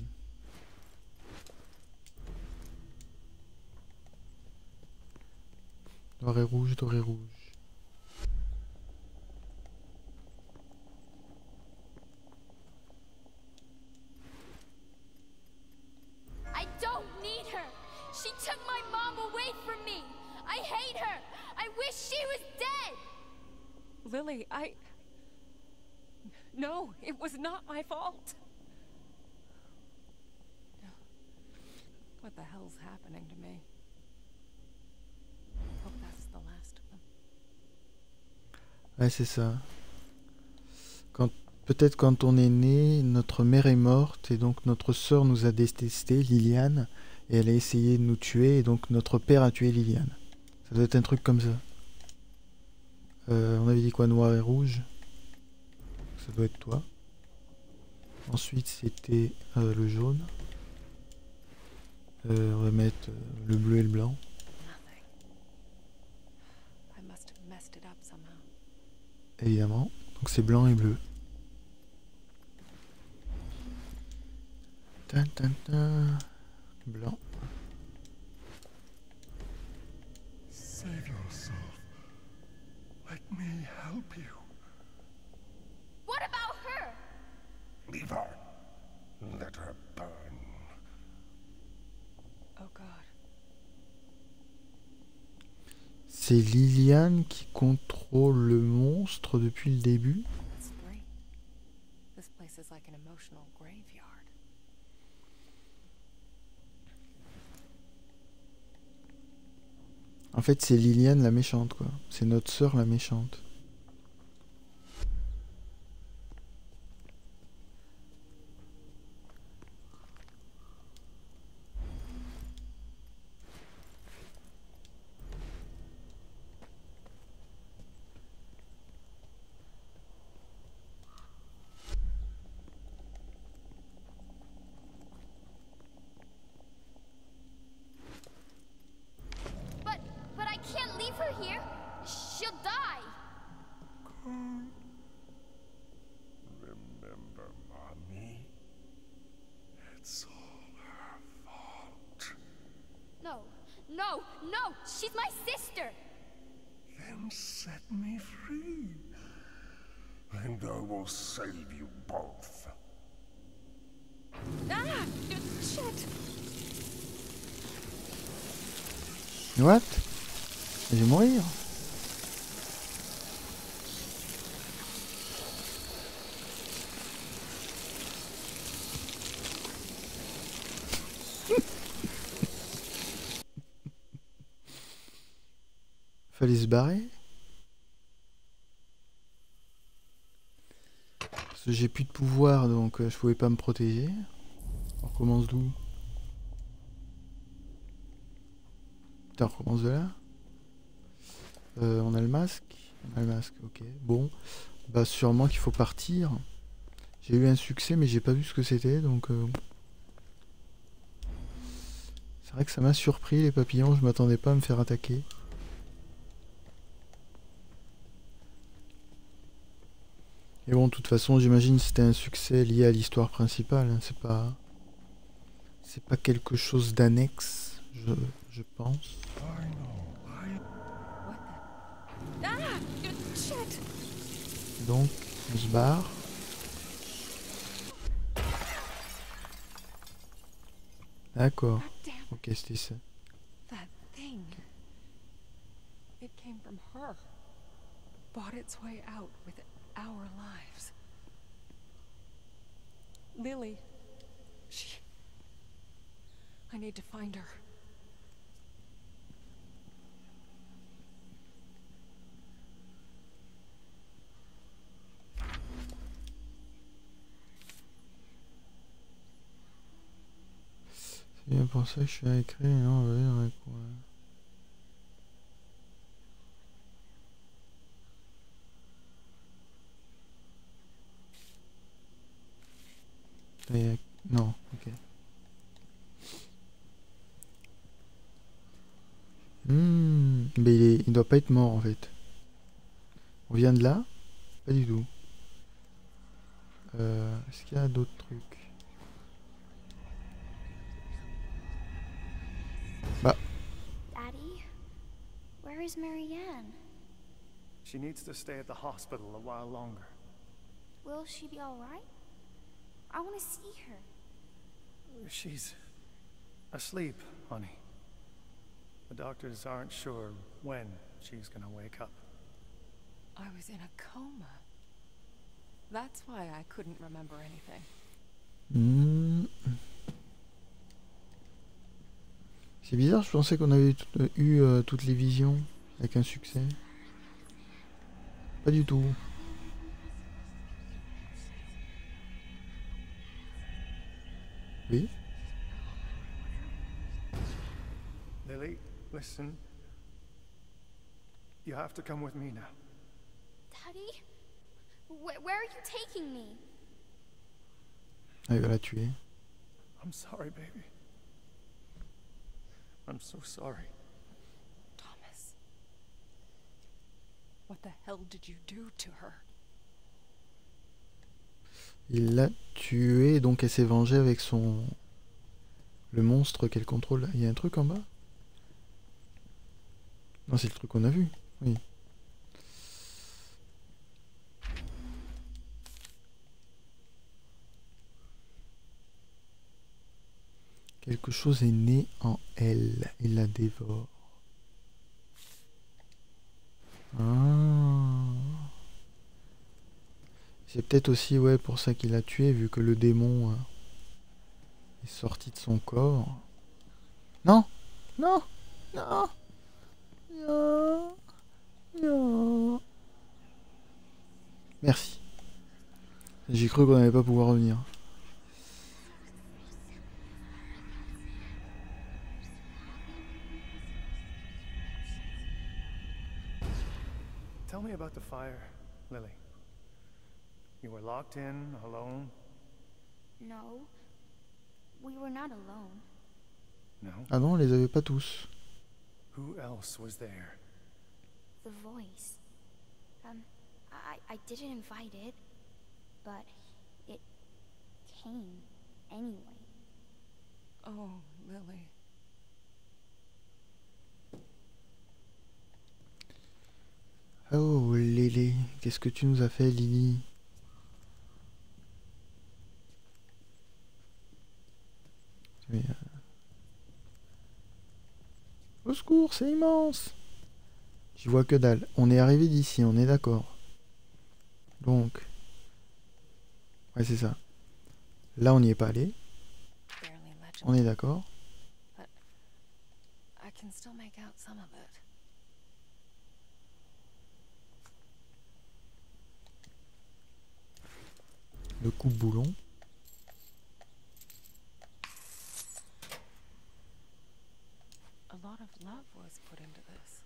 Noir et rouge, doré rouge. C'est ça. Peut-être quand on est né, notre mère est morte et donc notre sœur nous a détesté, Liliane, et elle a essayé de nous tuer et donc notre père a tué Liliane. Ça doit être un truc comme ça. Euh, on avait dit quoi, noir et rouge? Ça doit être toi. Ensuite, c'était euh, le jaune. Euh, on va mettre le bleu et le blanc. Nothing. I must have messed it up somehow. Évidemment. Donc c'est blanc et bleu. Tan, tan, tan. Blanc. Save yourself. Let me help you. What about her? Leave her. Let her burn. Oh God. C'est Liliane qui le monstre depuis le début. En fait, c'est Liliane la méchante, quoi. C'est notre sœur la méchante. But but I can't leave her here. She'll die. Remember, Mommy? It's all her fault. No, no, no. She's my sister. Then set me free. And I will save you both. Ah! Shit! What Je vais mourir. Fallait se barrer. Parce que j'ai plus de pouvoir donc euh, je pouvais pas me protéger. On recommence d'où? On recommence de là? Euh, On a le masque? On a le masque, ok. Bon, bah sûrement qu'il faut partir. J'ai eu un succès mais j'ai pas vu ce que c'était donc... euh, C'est vrai que ça m'a surpris les papillons, je m'attendais pas à me faire attaquer. Et bon, de toute façon, j'imagine c'était un succès lié à l'histoire principale. hein, C'est pas... C'est pas quelque chose d'annexe, je, je pense. Donc, on se barre. D'accord. Ok, c'était ça. It came from her. Bought its way out with our lives. Lily. She. I need to find her. C'est bien pour ça que je suis à écrire, non, on va quoi. Et, non, ok. Hmm, mais il, est- il doit pas être mort en fait. On vient de là? Pas du tout. Euh, Est-ce qu'il y a d'autres trucs? Daddy, where is Marianne? She needs to stay at the hospital a while longer. Will she be all right? I want to see her. She's asleep, honey. The doctors aren't sure when she's gonna wake up. I was in a coma. That's why I couldn't remember anything. Hmm. C'est bizarre, je pensais qu'on avait tout- euh, eu euh, toutes les visions avec un succès. Pas du tout. Oui Lily, listen. You have to come with me now. Daddy? Wh- where are you taking me? Ah, il va la tuer. I'm sorry, baby. I'm so sorry. Thomas. What the hell did you do to her? Il l'a tuée, donc elle s'est vengée avec son... Le monstre qu'elle contrôle. Il y a un truc en bas? Non, c'est le truc qu'on a vu. Oui. Quelque chose est né en elle. Il la dévore. Ah. C'est peut-être aussi ouais pour ça qu'il l'a tué vu que le démon euh, est sorti de son corps. Non, non, non, non, non. Merci. J'ai cru qu'on n'allait pas pouvoir revenir. Tell me about the fire, Lily. You were locked in, alone? No. We were not alone. No? Ah non, on les avait pas tous. Who else was there? The voice. Um, I, I didn't invite it, but it came anyway. Oh, Lily. Oh Lily, qu'est-ce que tu nous as fait Lily? Euh, Au secours, c'est immense J'y vois que dalle. On est arrivé d'ici, on est d'accord. Donc... Ouais, c'est ça. Là, on n'y est pas allé. On est d'accord. I can still make out some of it. Le coupe-boulon. A lot of love was put into this.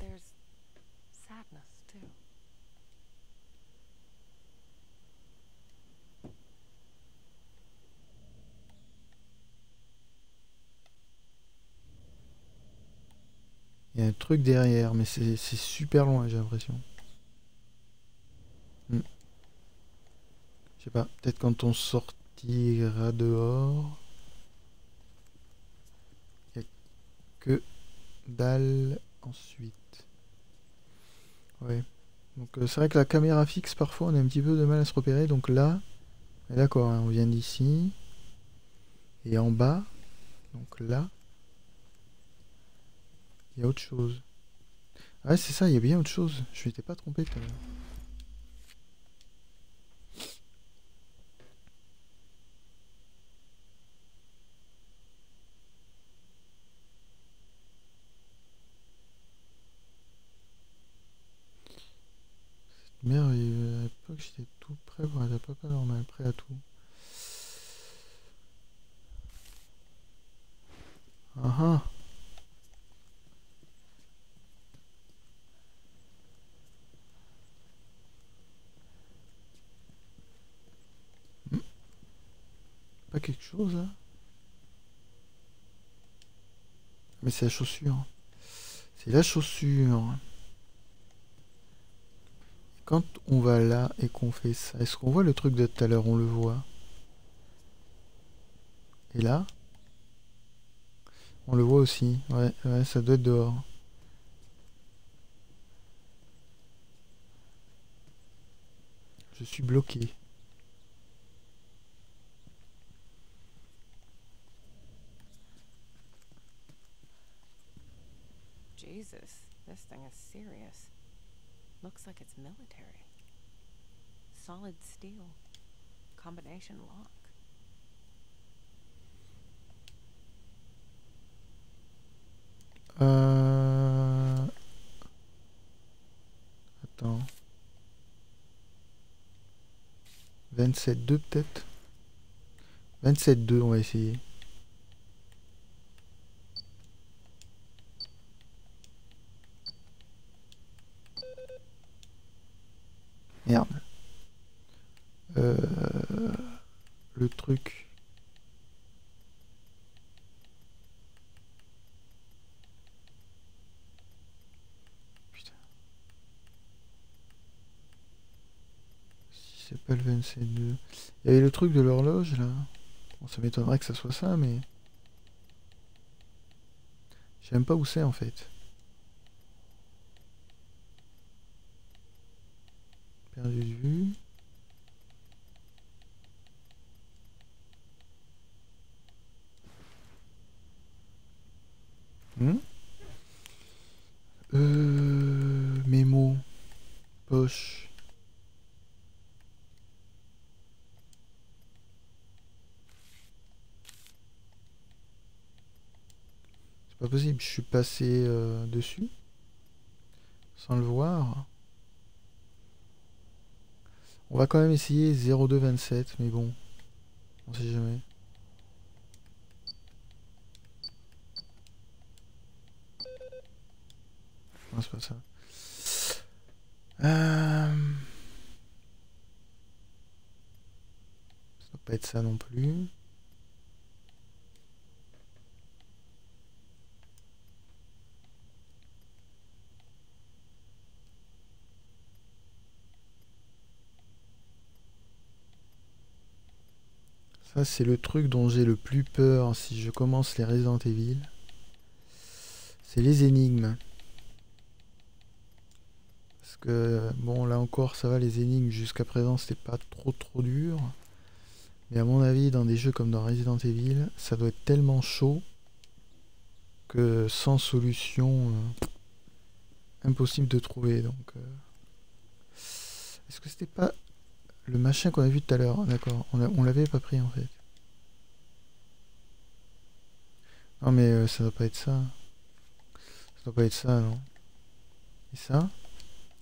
There's sadness, too. Il y a un truc derrière, mais c'est super loin, j'ai l'impression. Hmm. Je sais pas, peut-être quand on sortira dehors. Il a que dalle ensuite. Ouais. Donc euh, c'est vrai que la caméra fixe, parfois, on a un petit peu de mal à se repérer. Donc là, d'accord, hein, on vient d'ici. Et en bas, donc là, il y a autre chose. Ouais, c'est ça, il y a bien autre chose. Je m'étais pas trompé tout à l'heure. Il- à l'époque, j'étais tout prêt pour être pas normal, prêt à tout. Ah ah. Pas quelque chose là Mais c'est la chaussure. C'est la chaussure. Quand on va là et qu'on fait ça, est-ce qu'on voit le truc de tout à l'heure? On le voit. Et là? On le voit aussi. Ouais, ouais, ça doit être dehors. Je suis bloqué. Serious. Looks like it's military. Solid steel. Combination lock. Euh... Attends. 27-2 peut-être 27-2 on va essayer. Merde. Euh... le truc. Putain. Si c'est pas le 27-2. Il y avait le truc de l'horloge là. Bon, ça m'étonnerait que ça soit ça, mais. Même pas où c'est en fait. Perdu de vue. Hmm euh, mémo. Poche. C'est pas je suis passé euh, dessus. Sans le voir. On va quand même essayer 0227, mais bon. On sait jamais. C'est pas ça. Euh... Ça doit pas être ça non plus. Ça, c'est le truc dont j'ai le plus peur si je commence les Resident Evil. C'est les énigmes. Parce que, bon, là encore, ça va, les énigmes, jusqu'à présent, c'était pas trop trop dur. Mais à mon avis, dans des jeux comme dans Resident Evil, ça doit être tellement chaud que sans solution, euh, impossible de trouver. Donc, euh, est-ce que c'était pas le machin qu'on a vu tout à l'heure D'accord, on, l'a- on l'avait pas pris en fait. Non mais euh, ça doit pas être ça. Ça doit pas être ça, non. Et ça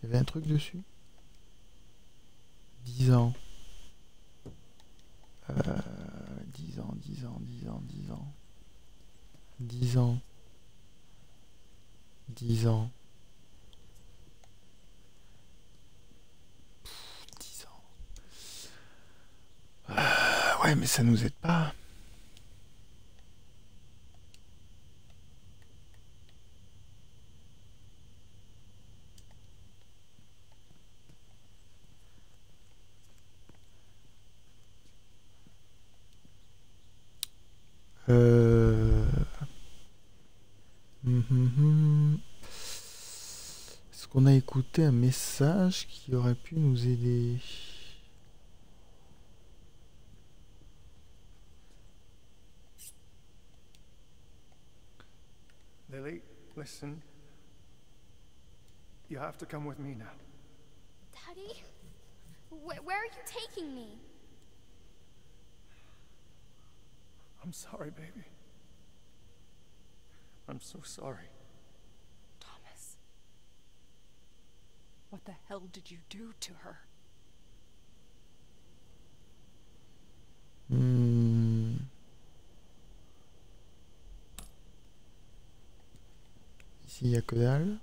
Il y avait un truc dessus 10 ans. Euh, 10 ans, 10 ans, 10 ans, 10 ans. 10 ans. 10 ans. Pff, 10 ans. Euh, mais ça nous aide pas. Euh... hum, hum, hum. Est-ce qu'on a écouté un message qui aurait pu nous aider? Listen. You have to come with me now. Daddy? Wh- where are you taking me? I'm sorry, baby. I'm so sorry. Thomas. What the hell did you do to her? Hmm. Ici, il y a que dalle.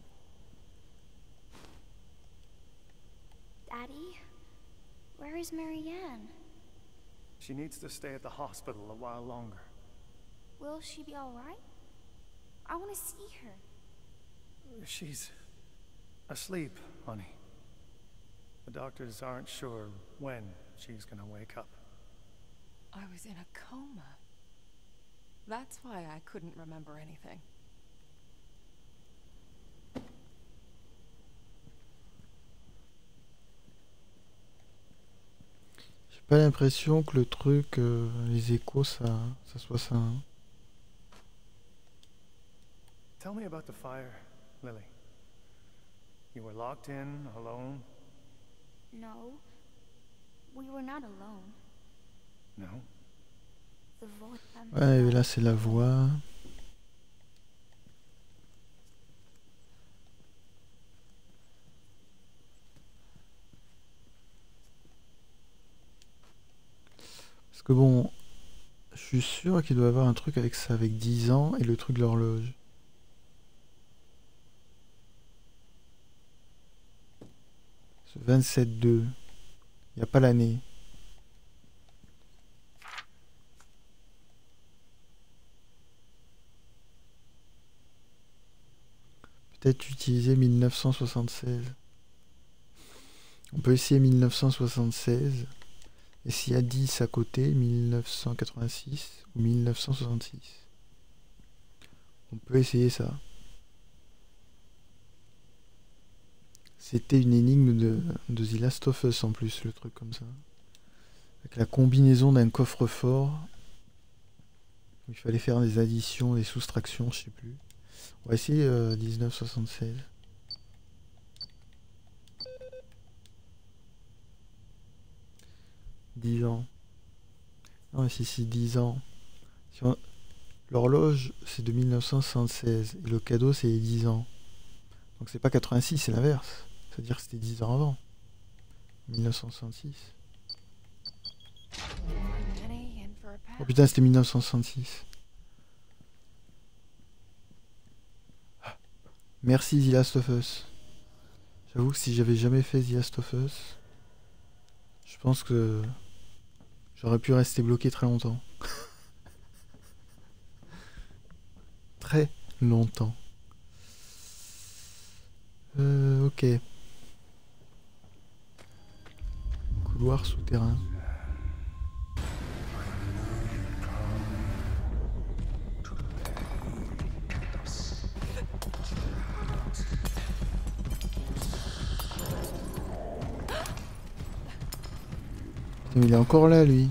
Daddy? Where is Marianne? She needs to stay at the hospital a while longer. Will she be alright? I want to see her. She's asleep, honey. The doctors aren't sure when she's gonna wake up. I was in a coma. That's why I couldn't remember anything. Pas l'impression que le truc, euh, les échos, ça, ça soit ça. hein. Tell me about the fire, Lily. You were locked in, alone? No. We were not alone. No? The voice. Ouais, là, c'est la voix. que bon, je suis sûr qu'il doit avoir un truc avec ça, avec 10 ans et le truc de l'horloge. Ce 27-2, il n'y a pas l'année. Peut-être utiliser 1976. On peut essayer 1976. Et s'il y a 10 à côté, 1986 ou 1966. On peut essayer ça. C'était une énigme de, de The Last of Us en plus, le truc comme ça. Avec la combinaison d'un coffre-fort. Il fallait faire des additions, des soustractions, je sais plus. On va essayer euh, 1976. Dix ans. Non, si, si, 10 ans. L'horloge, c'est de 1976. Et le cadeau, c'est 10 ans. Donc c'est pas 86, c'est l'inverse. C'est-à-dire que c'était 10 ans avant. 1966. For a penny and for a Oh putain, c'était 1966. Ah. Merci The Last of Us. J'avoue que si j'avais jamais fait The Last of Us, je pense que j'aurais pu rester bloqué très longtemps. très longtemps. Euh, ok. Couloir souterrain. Il est encore là, lui.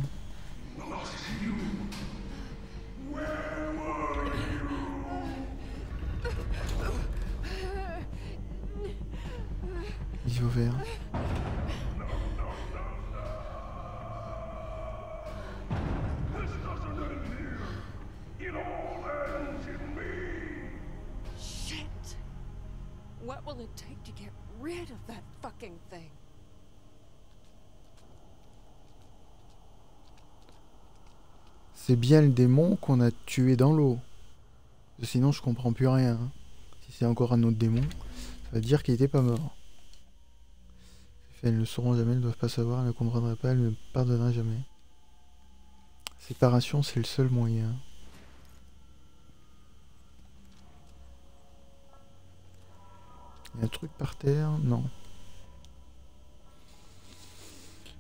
C'est bien le démon qu'on a tué dans l'eau. Sinon, je comprends plus rien. hein. Si c'est encore un autre démon, ça veut dire qu'il était pas mort. Elles ne le sauront jamais, elles ne doivent pas savoir, elles ne comprendraient pas, elles ne pardonneraient jamais. Séparation, c'est le seul moyen. Il y a un truc par terre? Non.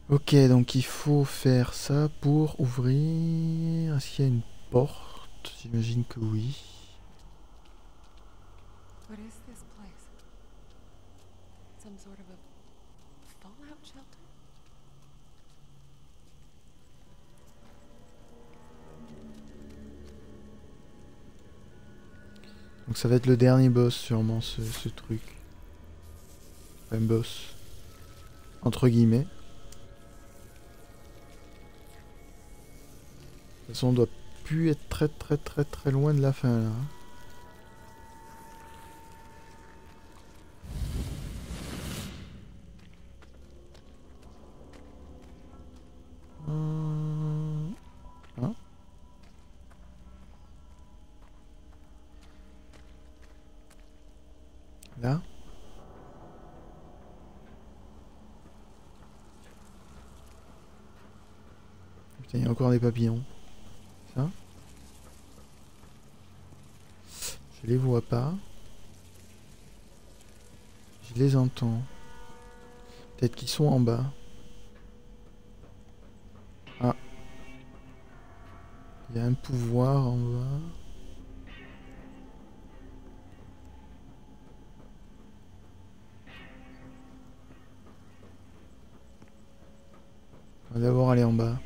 Ok, donc il faut faire ça pour ouvrir. Est-ce qu'il y a une porte? J'imagine que oui. Donc ça va être le dernier boss sûrement ce, ce truc. Enfin, boss. Entre guillemets. Toute façon on doit plus être très très très très loin de la fin là. hein. Hein Là Putain, encore des papillons. Ça Je les vois pas. Peut-être qu'ils sont en bas. Ah. Il y a un pouvoir en bas. On va d'abord aller en bas,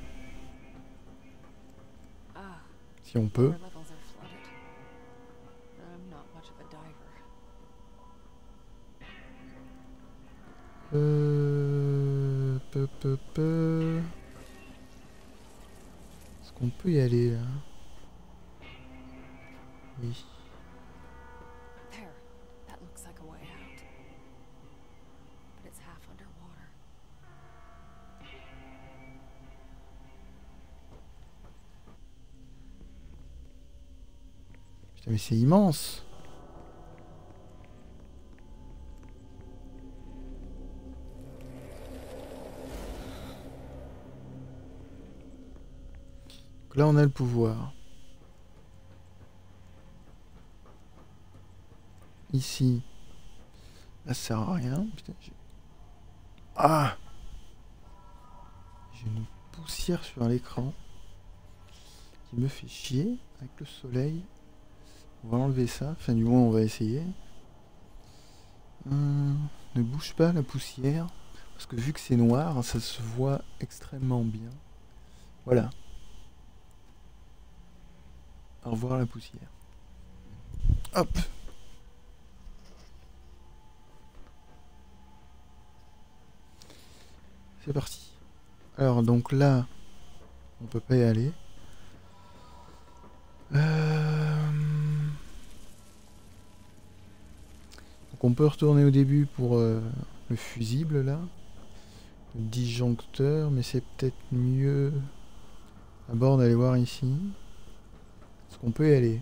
Ah, si on peut. Putain, mais c'est immense Donc là, on a le pouvoir. Ici, ça sert à rien. Ah J'ai une poussière sur l'écran qui me fait chier avec le soleil. On va enlever ça. Enfin, du moins, on va essayer. Hum, ne bouge pas la poussière. Parce que vu que c'est noir, ça se voit extrêmement bien. Voilà. Au revoir la poussière. Hop C'est parti. Alors donc là, on peut pas y aller. On peut retourner au début pour euh, le fusible là. Le disjoncteur, mais c'est peut-être mieux à bord d'aller voir ici. Est-ce qu'on peut y aller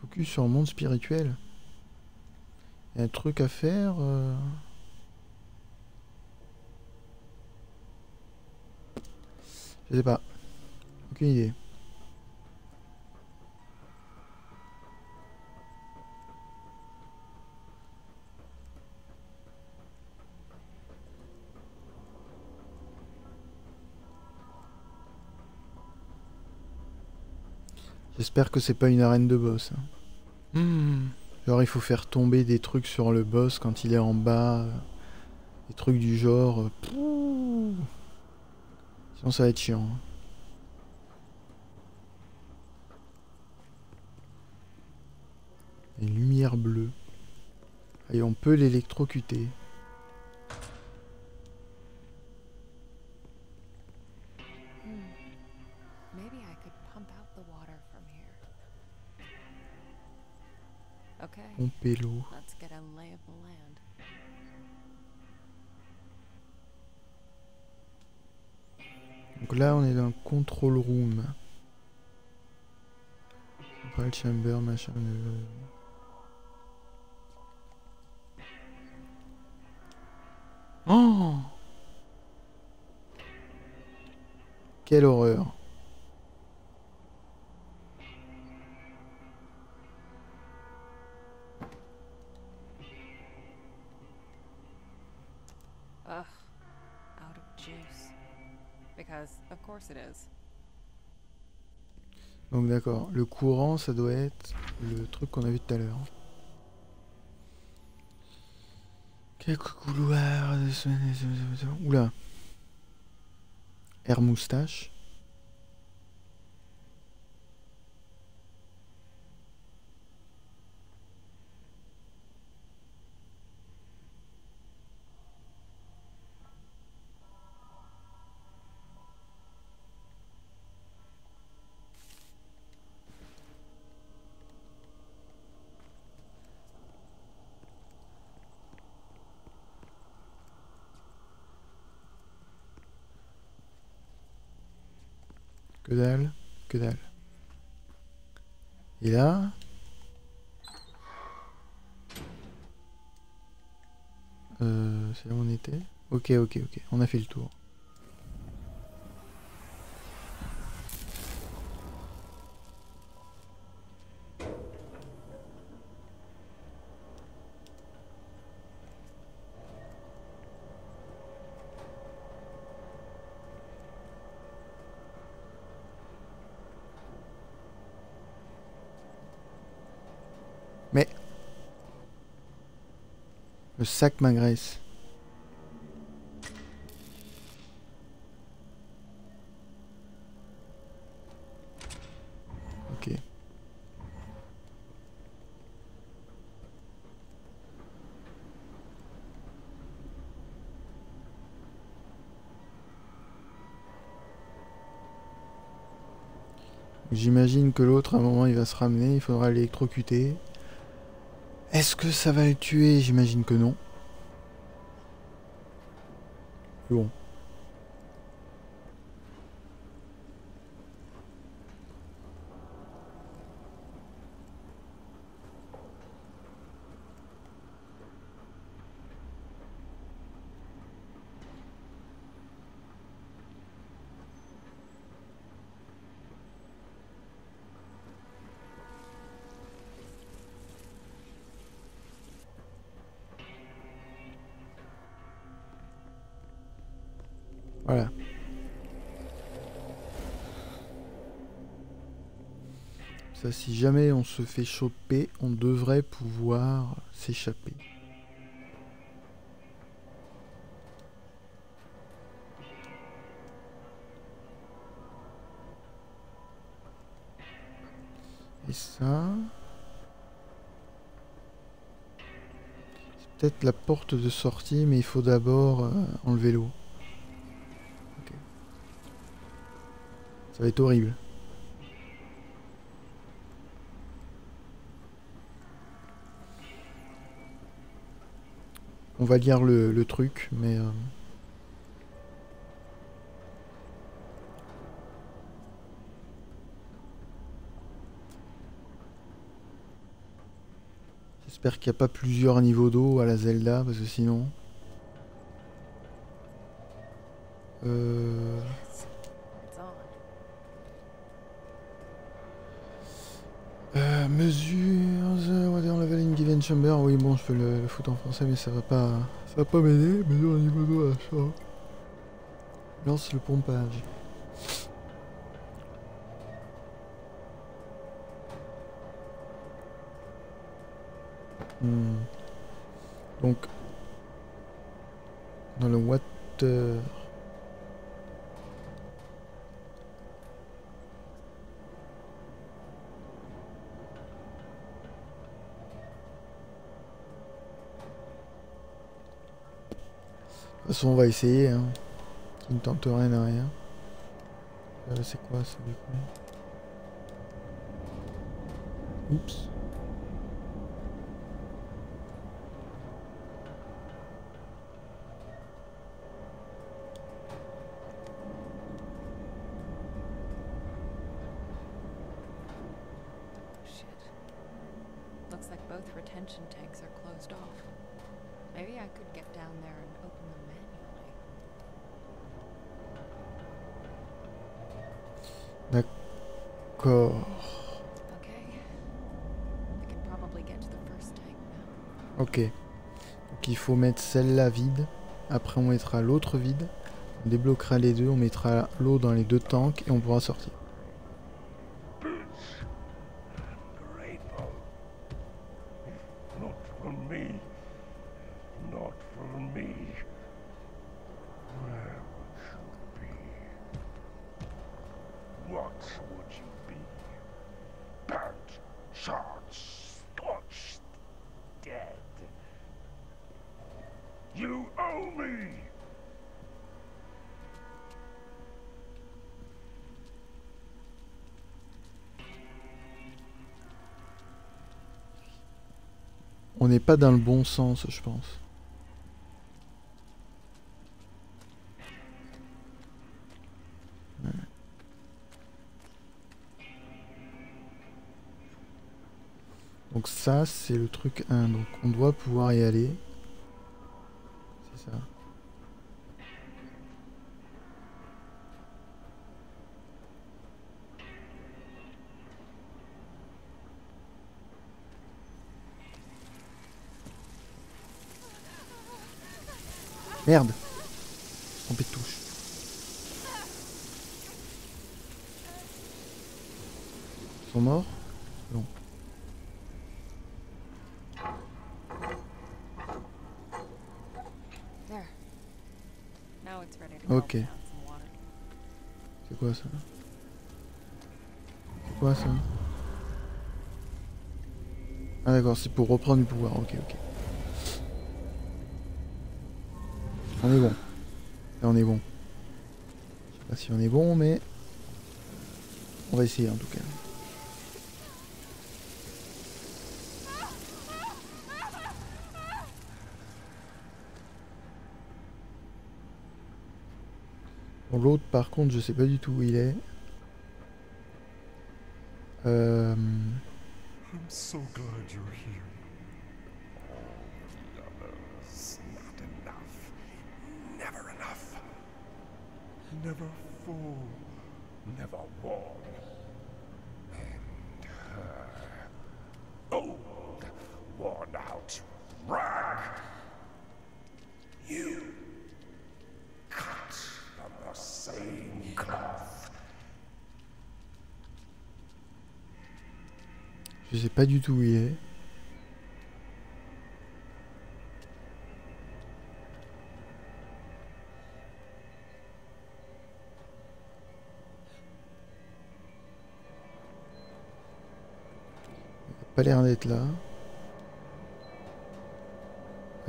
Focus sur le monde spirituel. Il y a un truc à faire. euh? Je sais pas. Aucune idée. J'espère que c'est pas une arène de boss. hein. Hmm. Genre il faut faire tomber des trucs sur le boss quand il est en bas. euh, Des trucs du genre. pouh. Sinon ça va être chiant. Une lumière bleue. Et on peut l'électrocuter. Hmm. Maybe Donc là on est dans le control room. Control chamber, machin. euh. Oh Quelle horreur. Donc d'accord, le courant ça doit être le truc qu'on a vu tout à l'heure. Quelques couloirs de Oula. Air moustache. Que dalle, que dalle. Et là Euh, c'est là où on était Ok, ok, ok. On a fait le tour. Mais... Sac m'agresse. Ok. J'imagine que l'autre, à un moment, il va se ramener, il faudra l'électrocuter. Est-ce que ça va le tuer? J'imagine que non. Bon. Jamais on se fait choper, on devrait pouvoir s'échapper. Et ça... C'est peut-être la porte de sortie, mais il faut d'abord euh, enlever l'eau. Ça va être horrible. On va lire le, truc, mais... euh, J'espère qu'il n'y a pas plusieurs niveaux d'eau à la Zelda, parce que sinon... Euh... Euh, water chamber. Oui, bon, je peux le, foutre en français, mais ça va pas, ça va pas m'aider. Mesure au niveau d'eau. Lance le pompage. Hmm. Donc, dans le water. Toute façon, on va essayer. Hein. Ne tente rien à rien. Euh, c'est quoi ça du coup? Oups. Shit. Looks like both retention tanks are closed off. Maybe I could get down there and open them manually. D'accord. Okay. I can probably get to the first tank now. Ok. Donc il faut celle-là vide. Après on mettra l'autre vide. On débloquera les deux. On mettra l'eau dans les deux tanks et on pourra sortir. Grateful. Not for me. Not for me. Where would you be? What would you be? Burnt, charred, scorched, dead. You owe me! On n'est pas dans le bon sens, je pense. Donc ça, c'est le truc 1. Donc on doit pouvoir y aller. C'est ça. Merde Trompé de touche. Ils sont morts? Non. Water. C'est quoi ça? C'est quoi ça? Ah d'accord, c'est pour reprendre du pouvoir. Ok, ok. On est bon. Là on est bon. Je sais pas si on est bon, mais... On va essayer en tout cas. Bon, l'autre par contre je sais pas du tout où il est. Euh... I'm so glad you're here. never full, never warm. And her old, worn out rag. You cut from the same cloth. Je sais pas du tout où il est. pas l'air d'être là.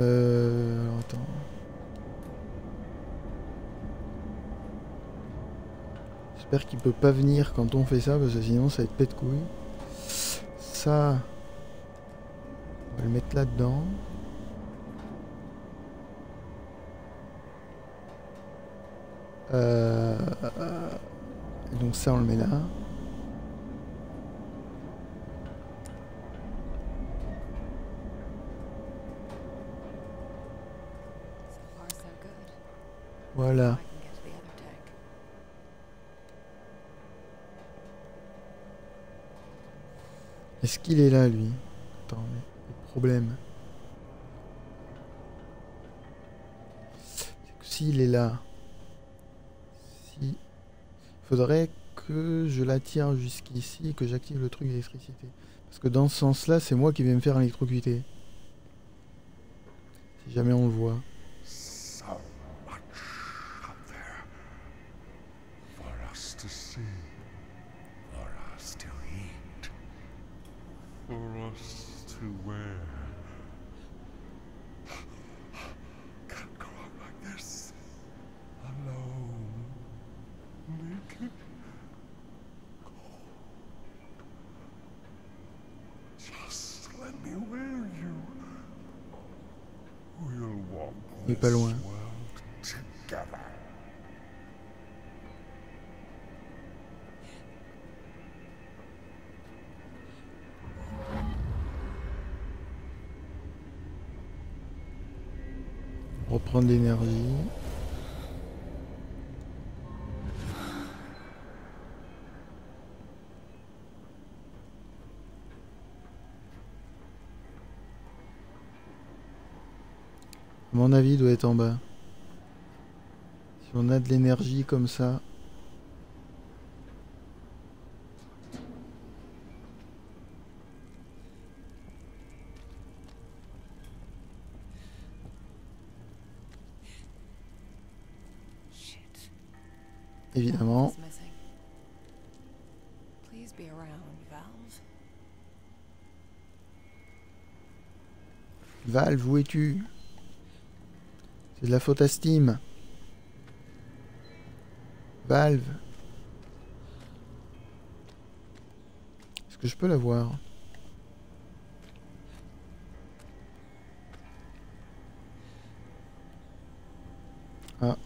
Euh... Attends. J'espère qu'il peut pas venir quand on fait ça parce que sinon ça va être pète couille. Ça, on va le mettre là-dedans. Euh, euh, donc ça on le met là. So far, so good. Voilà. Est-ce qu'il est là lui? Attends, mais le problème. C'est que s'il est là, si. Faudrait que je l'attire jusqu'ici et que j'active le truc d'électricité. Parce que dans ce sens-là, c'est moi qui vais me faire électrocuter. Si jamais on le voit. So much up there for us to see, for us to eat, for us to wear. Can't go on like this, alone, naked, Just let me wear you. We'll walk Il est pas this loin. world together. Reprendre l'énergie. À mon avis, doit être en bas. Si on a de l'énergie comme ça. Shit. Évidemment. Valve is missing. Please be around, Valve. Valve, où es-tu C'est la faute à Steam. Valve. Est-ce que je peux la voir? Ah.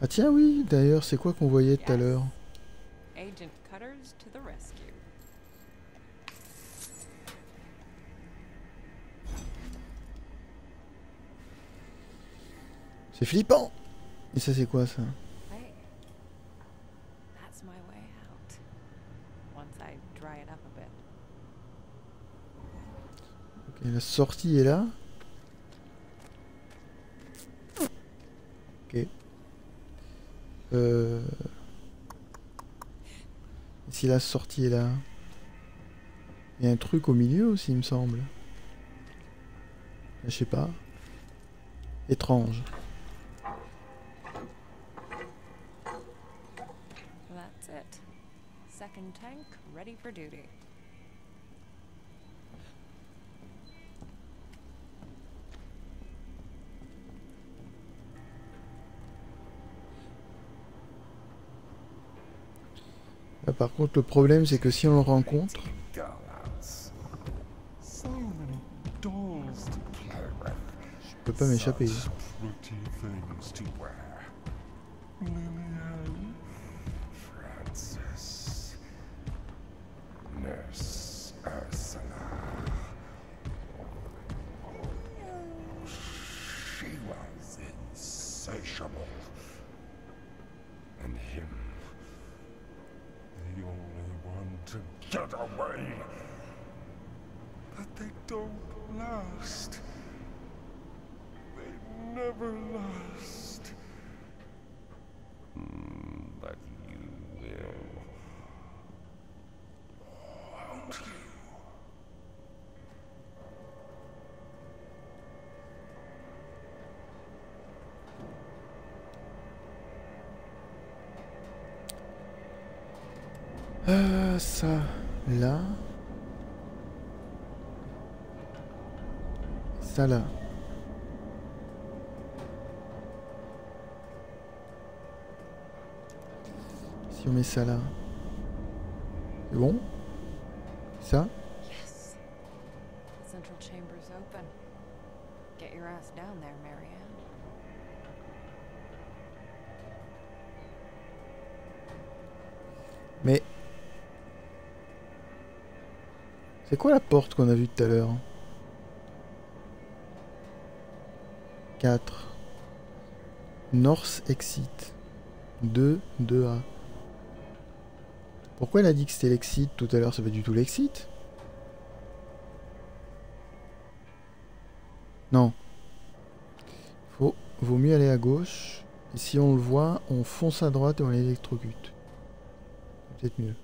Ah tiens oui, d'ailleurs, c'est quoi qu'on voyait tout à l'heure Agent Cutters to the rescue. C'est flippant Et ça c'est quoi ça? La sortie est là. Ok. Euh... Si la sortie est là? Il y a un truc au milieu aussi, il me semble. Je sais pas. Étrange. That's it. Second tank ready for duty. Là, par contre, le problème, c'est que si on le rencontre, je peux pas m'échapper. Such pretty things to wear. Lillian, Francis, Nurse Ursula. She was insatiable. And him, the only one to get away. But they don't last. They never last. Mm, but you will. Euh, ça, là. Ça, là. Si on met ça là. C'est bon Ça Yes. The central chamber's open. Get your ass down there, Marianne. Mais... C'est quoi la porte qu'on a vue tout à l'heure 4. North Exit. 2, 2A. Pourquoi elle a dit que l'exit tout à l'heure C'est pas du tout l'exit Non. Faut, vaut mieux aller à gauche. Et si on le voit, on fonce à droite et on l'électrocute. Peut-être mieux.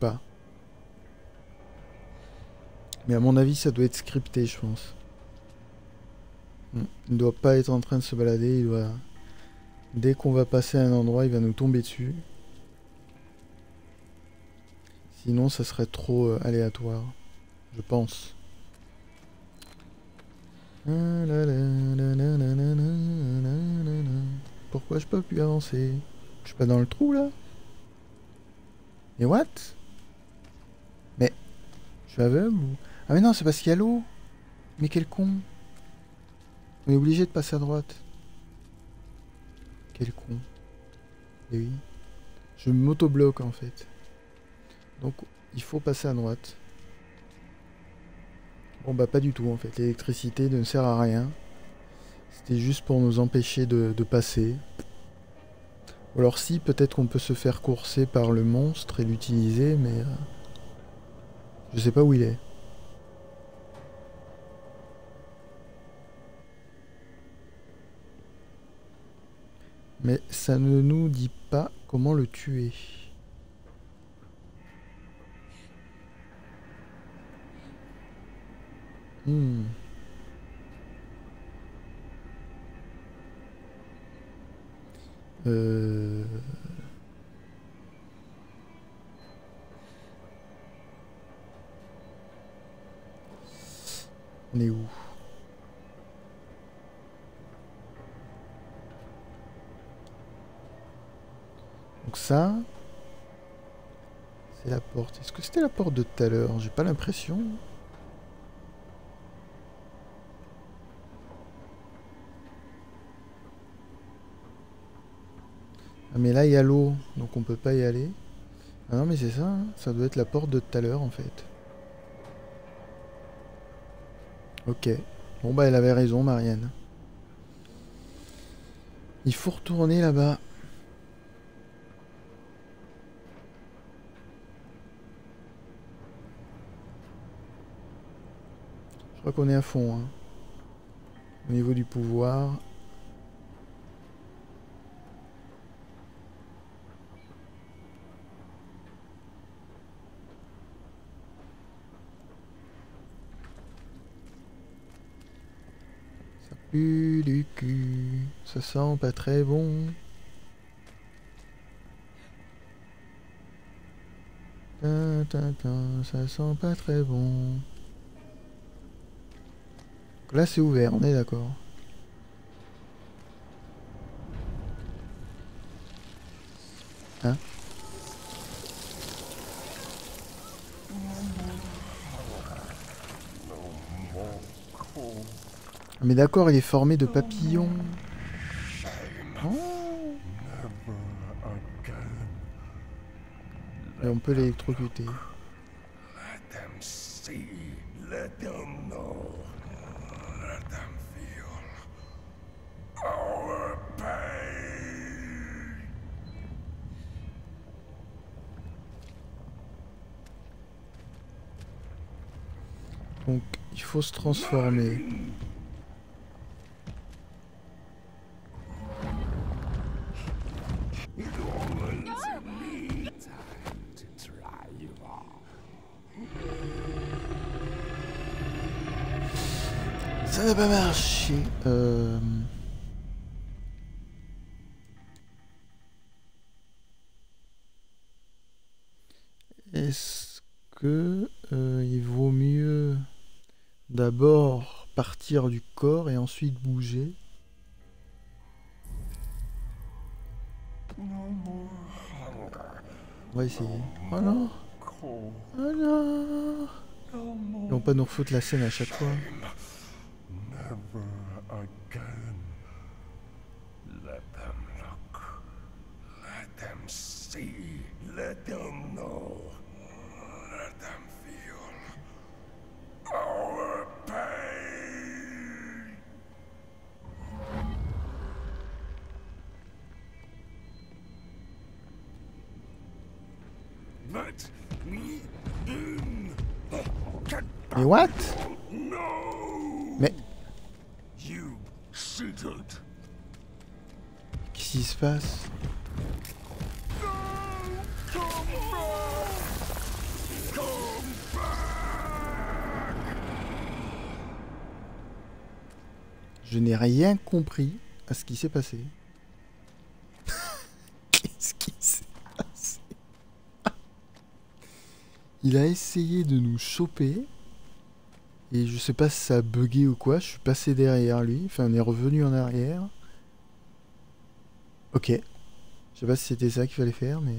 Pas. Mais à mon avis, ça doit être scripté, je pense. Hmm. Il ne doit pas être en train de se balader, il doit... Dès qu'on va passer à un endroit, il va nous tomber dessus. Sinon, ça serait trop euh, aléatoire. Je pense. Pourquoi je peux plus avancer? Je suis pas dans le trou là Mais what? Mais je suis aveugle ou... Ah mais non, c'est parce qu'il y a l'eau. Mais quel con. On est obligé de passer à droite. Quel con. Et oui. Je m'auto-bloque en fait. Donc il faut passer à droite. Bon bah pas du tout en fait. L'électricité ne sert à rien. C'était juste pour nous empêcher de, passer. Ou alors si, peut-être qu'on peut se faire courser par le monstre et l'utiliser, mais... euh, je sais pas où il est. Mais ça ne nous dit pas comment le tuer. Hmm. Euh... On où? Donc ça, c'est la porte. Est-ce que c'était la porte de tout à l'heure? J'ai pas l'impression. Ah mais là il y a l'eau, donc on peut pas y aller. Ah non mais c'est ça, hein. ça doit être la porte de tout à l'heure en fait. Ok. Bon bah elle avait raison Marianne. Il faut retourner là-bas. Je crois qu'on est à fond. hein. Au niveau du pouvoir. Du cul. Ça sent pas très bon. Ça sent pas très bon. Là c'est ouvert, on est d'accord. Hein? Mais d'accord, il est formé de papillons. Oh. Et on peut l'électrocuter. Donc il faut se transformer. To try you all. Ça n'a pas marché. Euh... est-ce que euh, il vaut mieux d'abord partir du corps et ensuite bouger? On va essayer. Oh non Oh non Ils vont pas nous refoutre la scène à chaque fois. Compris à ce qui s'est passé. Qu'est-ce qui s'est passé? Il a essayé de nous choper. Et je sais pas si ça a bugué ou quoi. Je suis passé derrière lui. Enfin, on est revenu en arrière. Ok. Je sais pas si c'était ça qu'il fallait faire, mais...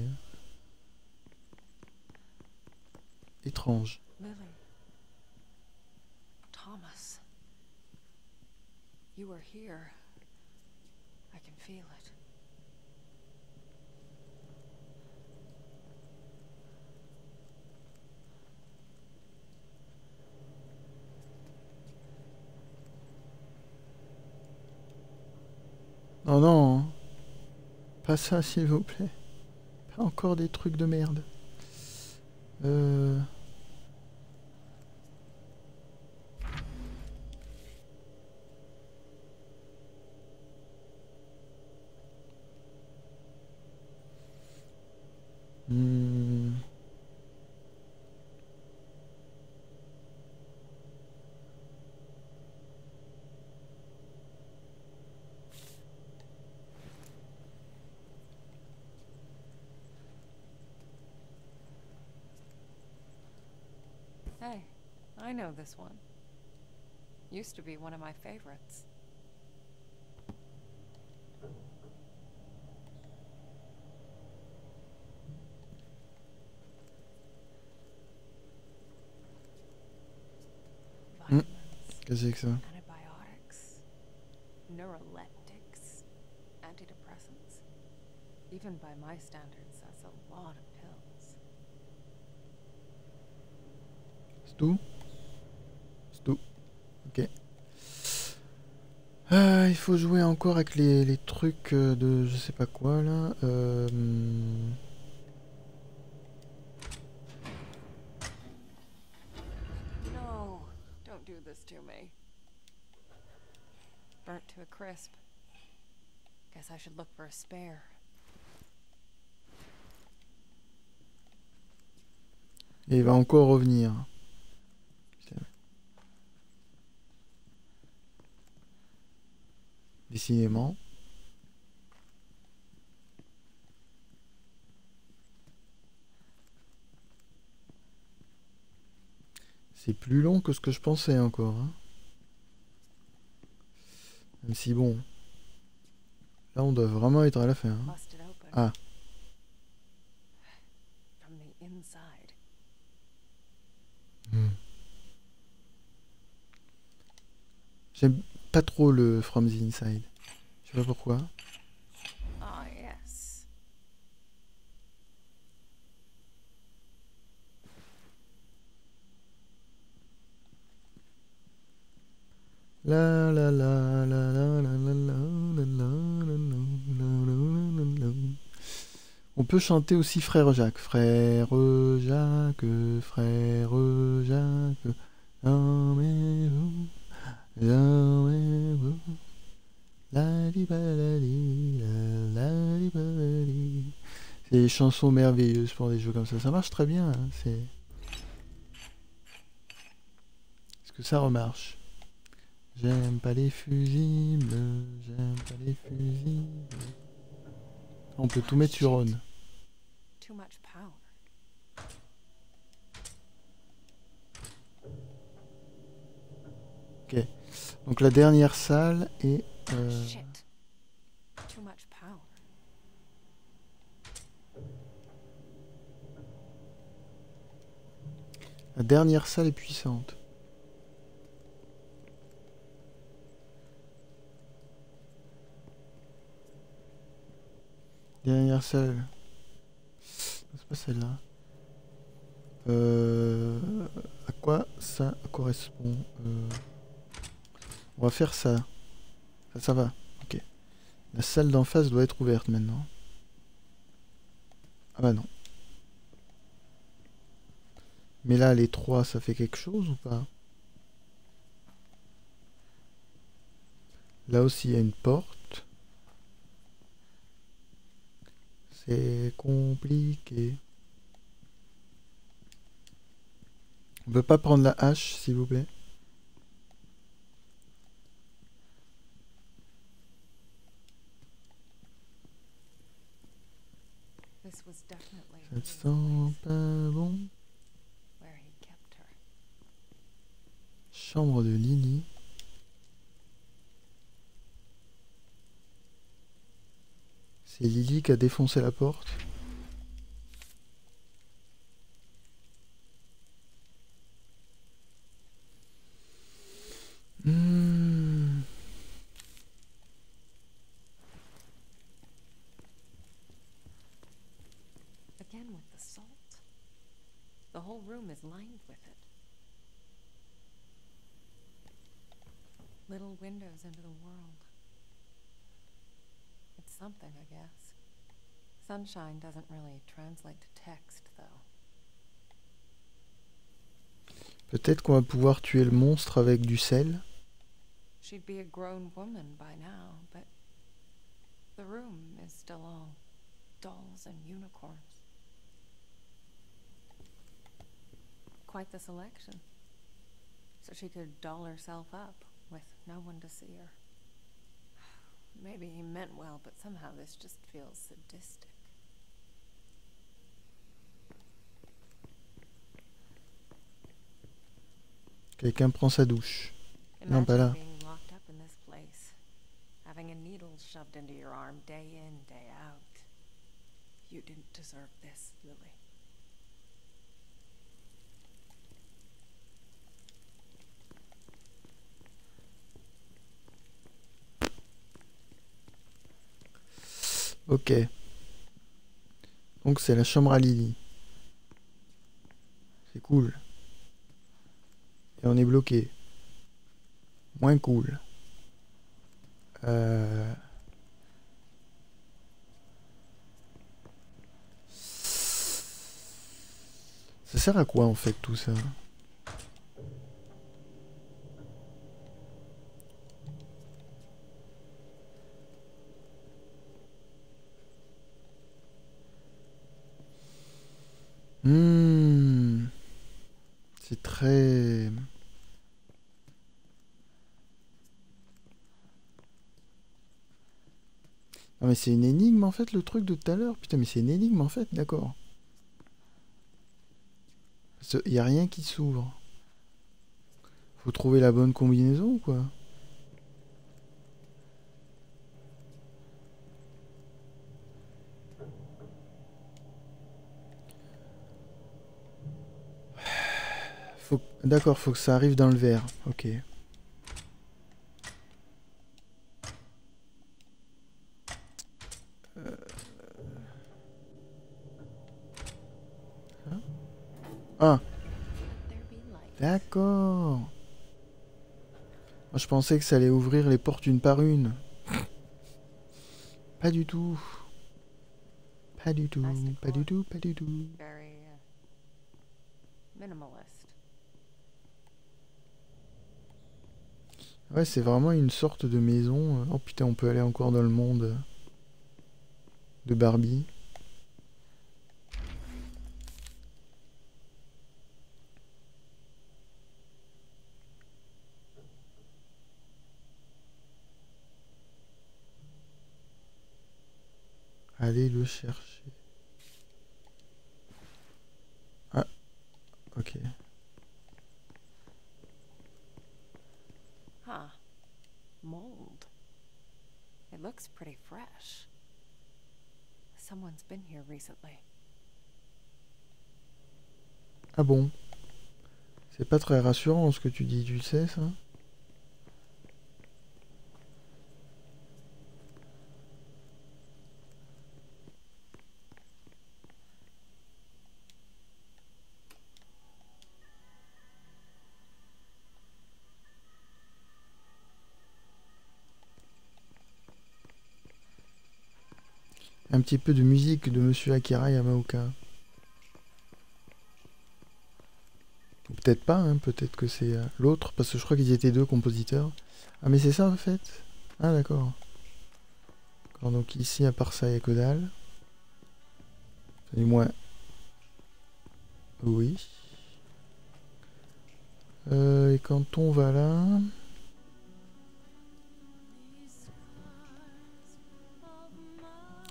Étrange. Lily. Thomas. You were here. I can feel it. Non, non. hein. Pas ça, s'il vous plaît. Pas encore des trucs de merde. Euh... this one. Used to be one of my favorites. Hmm. Vitamins, Qu'est-ce que c'est que ça antibiotics, neuroleptics, antidepressants. Even by my standards, that's a lot of pills. C'est tout. Ok. Ah, il faut jouer encore avec les, les trucs euh, de je sais pas quoi là. Euh. No, don't do this to me. Burnt to a crisp. Guess I should look for a spare. Et il va encore revenir. Putain. Décidément. C'est plus long que ce que je pensais encore. hein. Même si bon. Là on doit vraiment être à la fin. hein. Ah. From the inside. Hmm. J'aime pas trop le From the Inside. Je sais pas pourquoi. Yes. La la la la la la la la On peut chanter aussi Frère Jacques. Frère Jacques, Frère Jacques, aimez-vous. C'est des chansons merveilleuses pour des jeux comme ça. Ça marche très bien. Hein. C'est. Est-ce que ça remarche? J'aime pas les fusibles. J'aime pas les fusibles. On peut tout mettre sur on. Ok. Donc la dernière salle est... euh. La dernière salle est puissante. Dernière salle. C'est pas celle-là. Euh, à quoi ça correspond Euh, On va faire ça. Ça, va. Ok. La salle d'en face doit être ouverte maintenant. Ah bah non. Mais là, les trois, ça fait quelque chose ou pas? Là aussi, il y a une porte. C'est compliqué. On peut pas prendre la hache, s'il vous plaît This was definitely Ça sent pas bon. Chambre de Lily. C'est Lily qui a défoncé la porte. Hmm. Again with the salt. The whole room is lined with it. Little windows into the world. It's something, I guess. Sunshine doesn't really translate to text, though. Peut-être qu'on va pouvoir tuer le monstre avec du sel? She'd be a grown woman by now, but the room is still all dolls and unicorns. Quite the selection. So she could doll herself up with no one to see her. Maybe he meant well, but somehow this just feels sadistic. Quelqu'un prend sa douche. Non, pas là. locked up in this place, having a needle shoved into your arm day in, day out. You didn't deserve this, Lily. Ok. Donc c'est la chambre à Lily. C'est cool. Et on est bloqué. Moins cool. Euh... Ça sert à quoi en fait tout ça? Hmm. C'est très... Ah mais c'est une énigme en fait le truc de tout à l'heure. Putain mais c'est une énigme en fait, d'accord. Il y a rien qui s'ouvre. Faut trouver la bonne combinaison quoi? D'accord, faut que ça arrive dans le verre. Ok. Euh. Ah, d'accord. Je pensais que ça allait ouvrir les portes une par une. Pas du tout. Pas du tout, pas du tout, pas du tout. Very uh, minimalist. Ouais, c'est vraiment une sorte de maison. Oh putain, on peut aller encore dans le monde de Barbie. Allez le chercher. Ah, ok. Looks pretty fresh. Someone's been here recently. Ah bon? C'est pas très rassurant ce que tu dis, tu sais ça? Petit peu de musique de Monsieur Akira Yamaoka. Peut-être pas, hein, peut-être que c'est euh, l'autre, parce que je crois qu'ils étaient deux compositeurs. Ah mais c'est ça en fait? Ah d'accord. Donc ici à part ça il n'y a que Du moins... Oui. Euh, et quand on va là...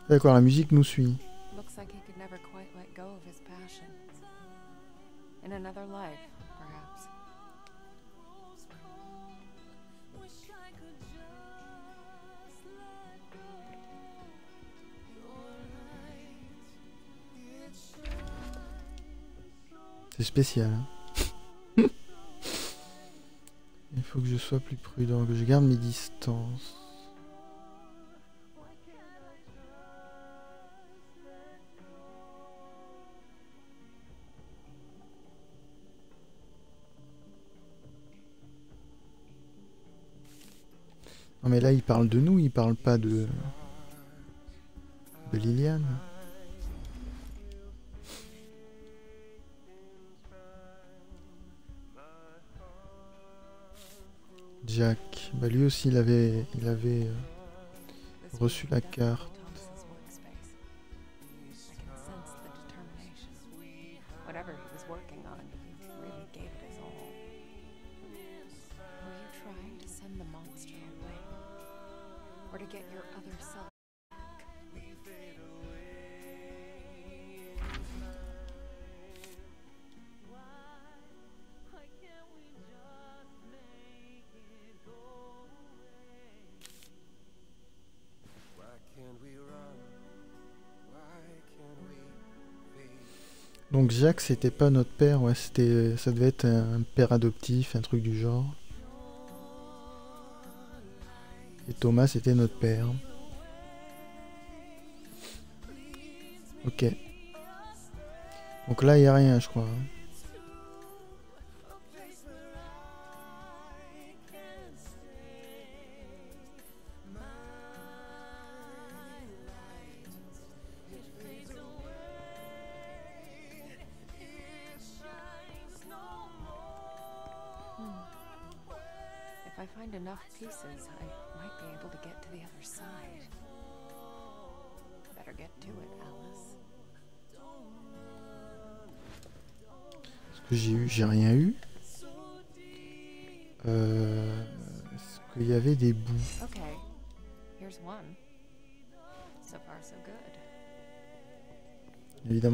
D'accord, la musique nous suit. C'est spécial. hein. Il faut que je sois plus prudent, que je garde mes distances. Mais là il parle de nous, il parle pas de de Liliane. Jack, bah lui aussi il avait il avait euh, reçu la carte. Donc Jack c'était pas notre père, ouais c'était ça devait être un père adoptif, un truc du genre. Et Thomas c'était notre père. Ok. Donc là il y a rien je crois. hein.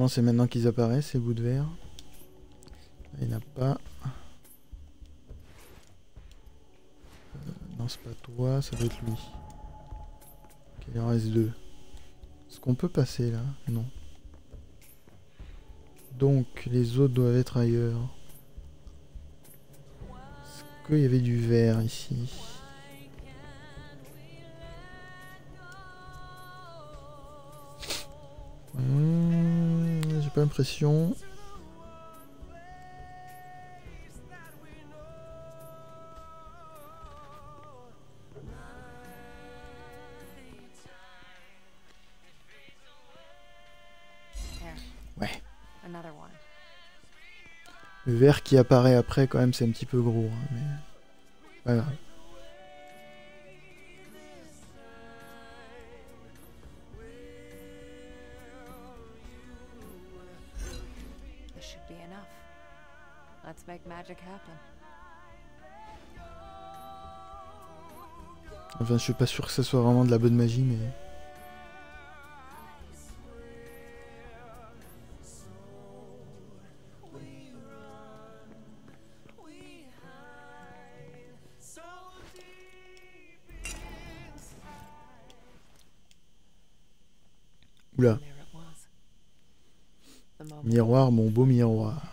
C'est maintenant qu'ils apparaissent ces bouts de verre. Il n'y en a pas. Euh, non c'est pas toi, ça doit être lui. Il en reste deux. Est-ce qu'on peut passer là? Non. Donc les autres doivent être ailleurs. Est-ce qu'il y avait du verre ici? L'impression. Ouais. Le verre qui apparaît après, quand même, c'est un petit peu gros. hein, mais... pas Enfin, je suis pas sûr que ça soit vraiment de la bonne magie, mais... Oula. Miroir, mon beau miroir.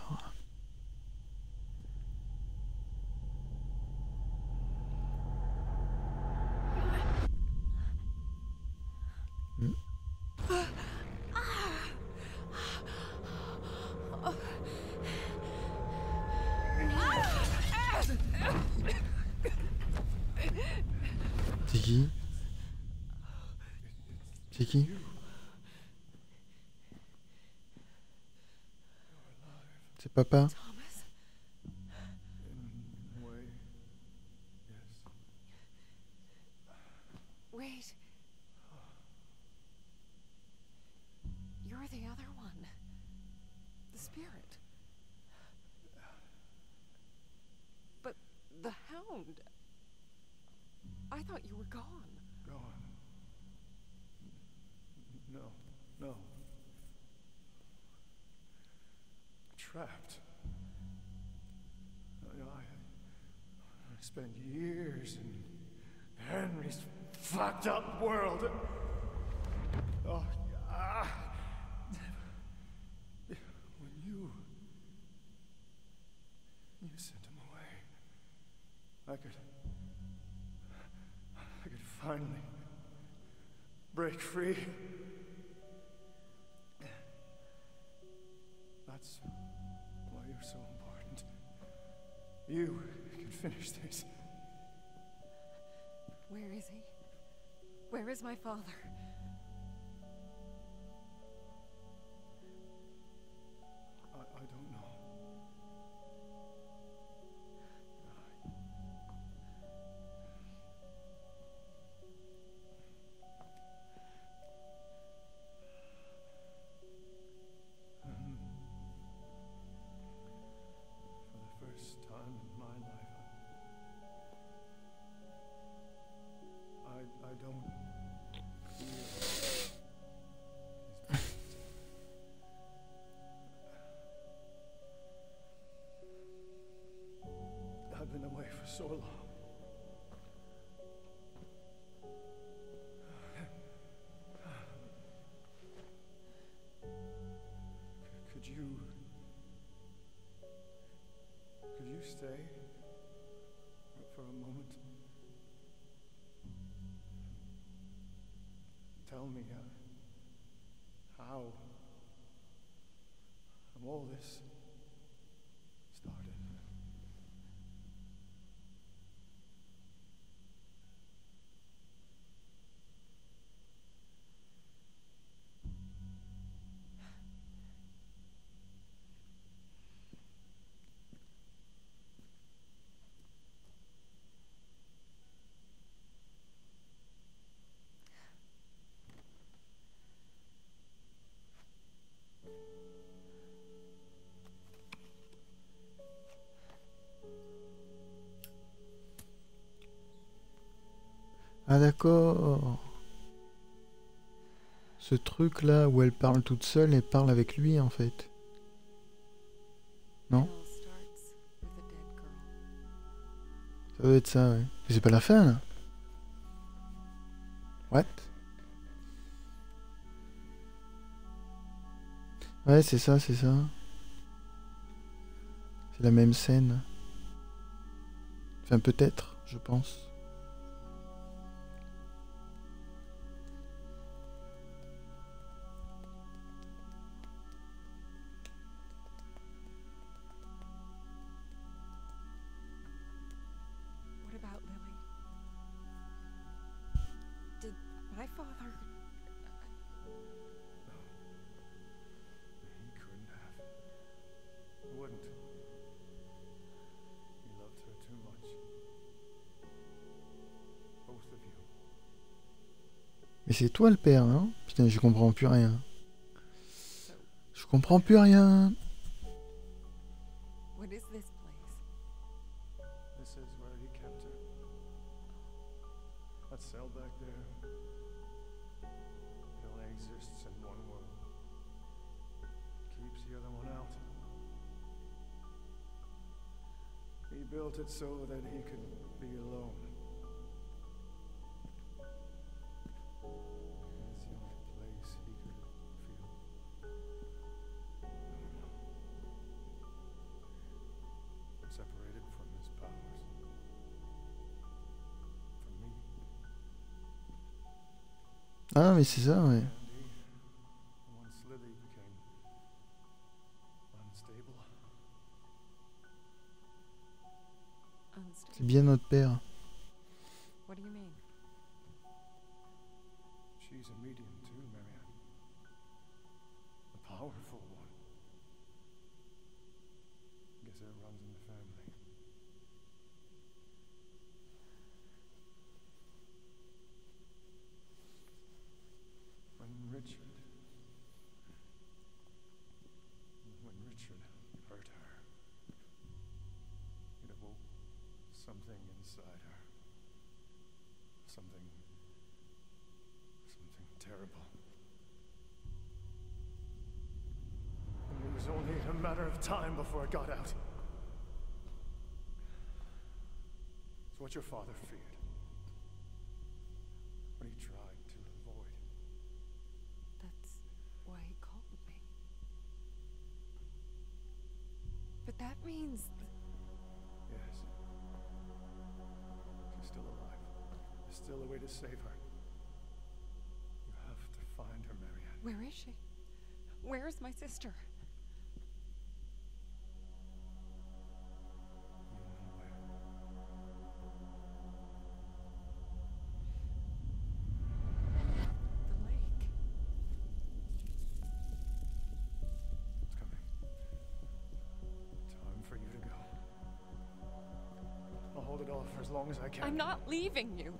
my father. Ah d'accord. Ce truc là où elle parle toute seule et parle avec lui en fait. Non? Ça doit être ça, ouais. Mais c'est pas la fin là What? Ouais, c'est ça, c'est ça. C'est la même scène. Enfin, peut-être, je pense. c'est toi le père, hein? Putain, je comprends plus rien. Je comprends plus rien. Mais c'est ça, ouais. C'est bien notre père. Got out. It's what your father feared. What he tried to avoid. That's why he called me. But that means. Yes. She's still alive. There's still a way to save her. You have to find her, Marianne. Where is she? Where is my sister? Hold it off for as long as I can. I'm not leaving you.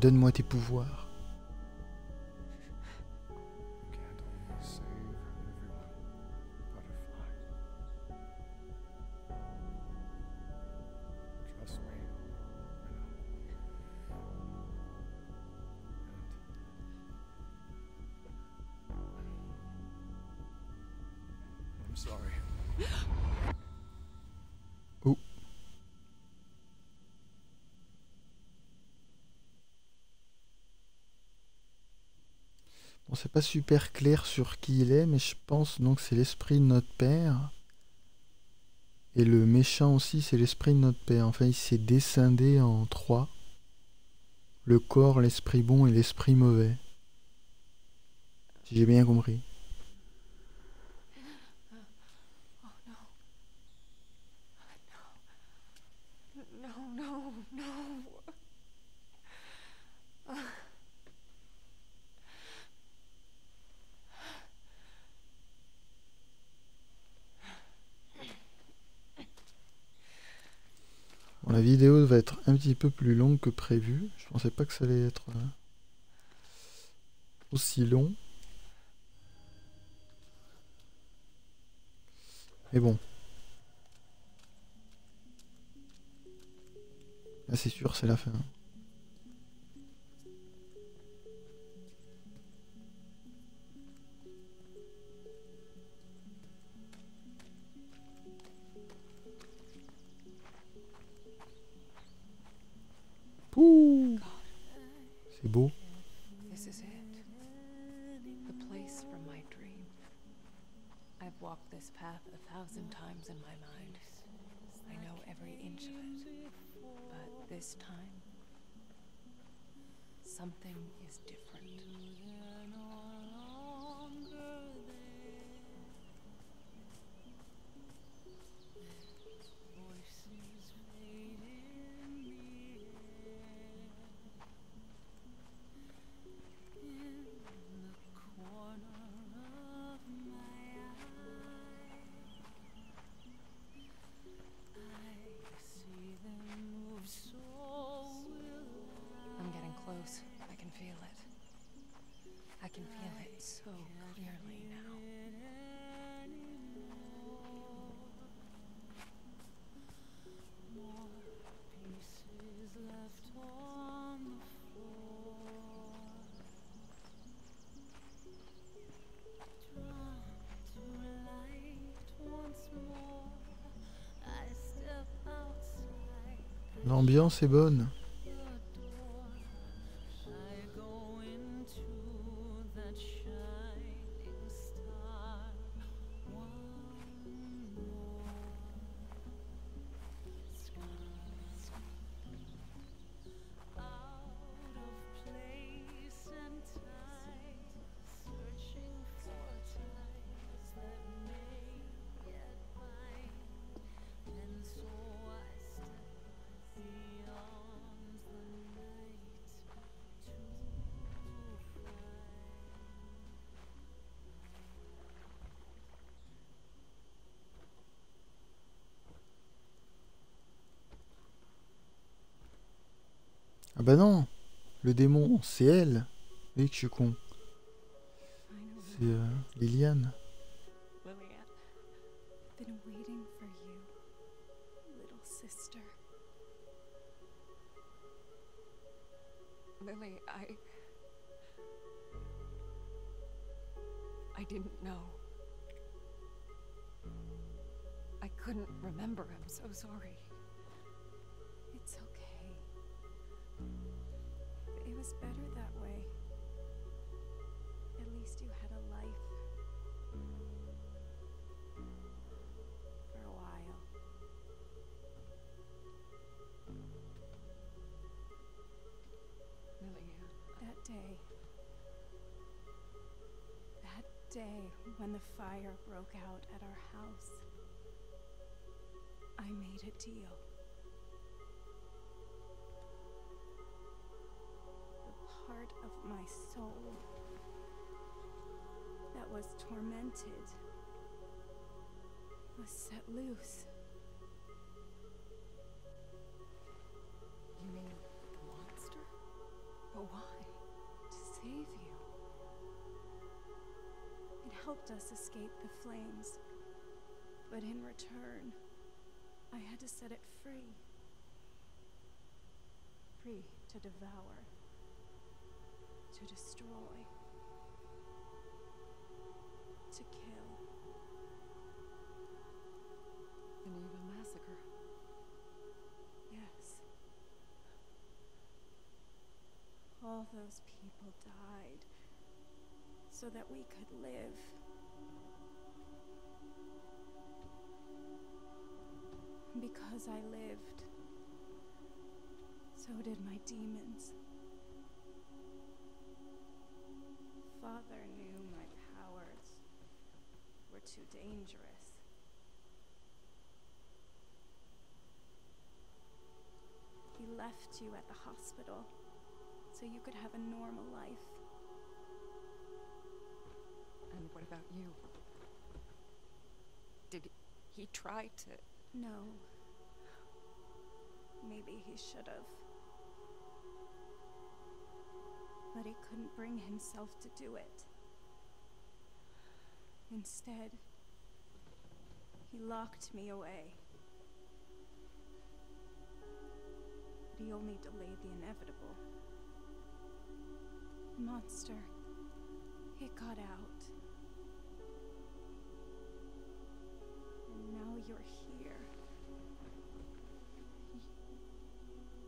Donne-moi tes pouvoirs. Super clair sur qui il est, mais je pense donc c'est l'esprit de notre père. Et le méchant aussi, c'est l'esprit de notre père. Enfin, il s'est descendé en trois. Le corps, l'esprit bon et l'esprit mauvais. Si j'ai bien compris. Oh no. No. No, no, no. Bon, la vidéo va être un petit peu plus longue que prévu. Je pensais pas que ça allait être euh, aussi long. Mais bon. Là, c'est sûr, c'est la fin. L'ambiance est bonne. Le démon, c'est elle Oui, que je suis con. C'est euh, Liliane. Day when the fire broke out at our house. I made a deal. The part of my soul that was tormented was set loose. Helped us escape the flames, but in return, I had to set it free. Free to devour, to destroy, to kill. An evil massacre. Yes. All those people died so that we could live. Because I lived, so did my demons. Father knew my powers were too dangerous. He left you at the hospital so you could have a normal life. What about you? Did he try to. No. Maybe he should have. But he couldn't bring himself to do it. Instead, he locked me away. But he only delayed the inevitable. Monster, it got out. You're here.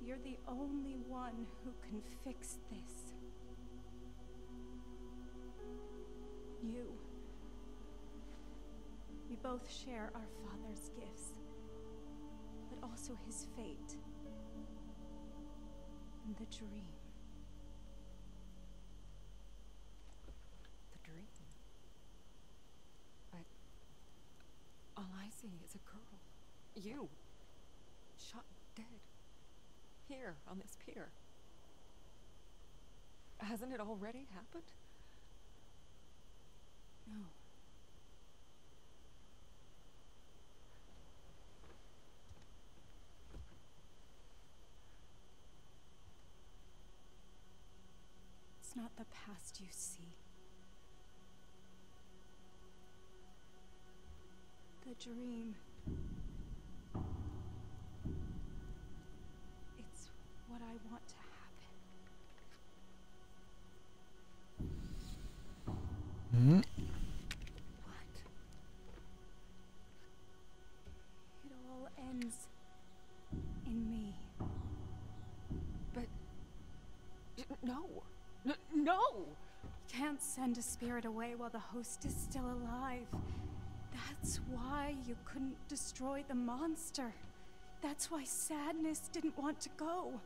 You're the only one who can fix this. You. We both share our father's gifts, but also his fate and the dream. the dream? But. All I see is a girl. You. Shot dead. Here, on this pier. Hasn't it already happened? No. It's not the past you see. The dream. I want to happen. Hmm. What? It all ends in me. But. No! N- no! You can't send a spirit away while the host is still alive. That's why you couldn't destroy the monster. That's why Sadness didn't want to go.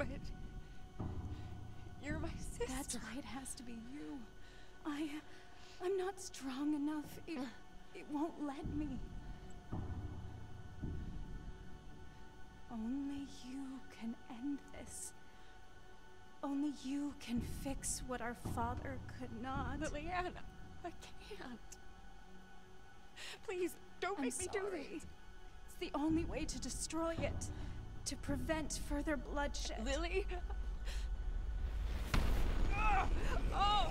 But. You're my sister. That's why it has to be you. I. I'm not strong enough. It, it won't let me. Only you can end this. Only you can fix what our father could not. Liliana, I can't. Please, don't I'm make me do sorry. this. It's the only way to destroy it to prevent further bloodshed. Lily? oh!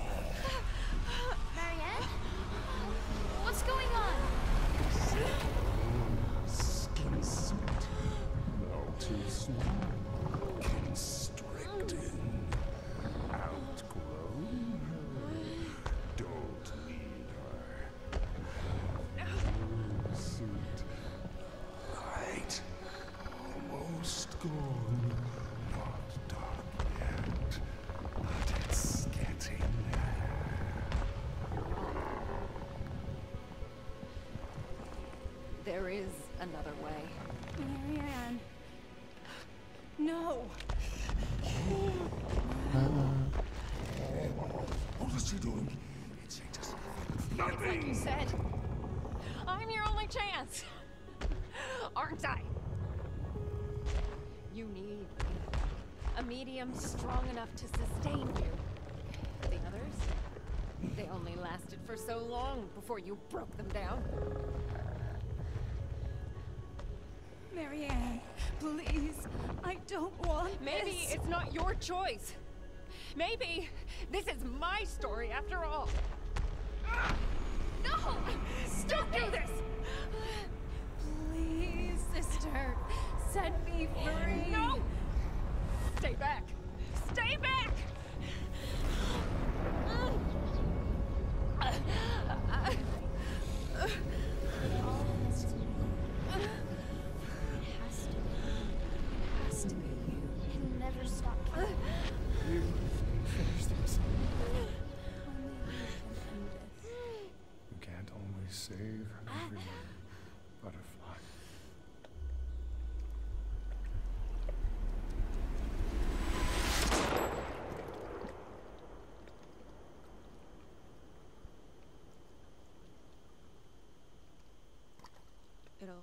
There is another way. Marianne. No. What is she doing? It's just nothing. You said, I'm your only chance. Aren't I? You need a medium strong enough to sustain you. The others, they only lasted for so long before you broke them down. Marianne, please. I don't want Maybe this. it's not your choice. Maybe this is my story after all. No! Don't do this! Please, sister. Set me free. No! Stay back! Stay back!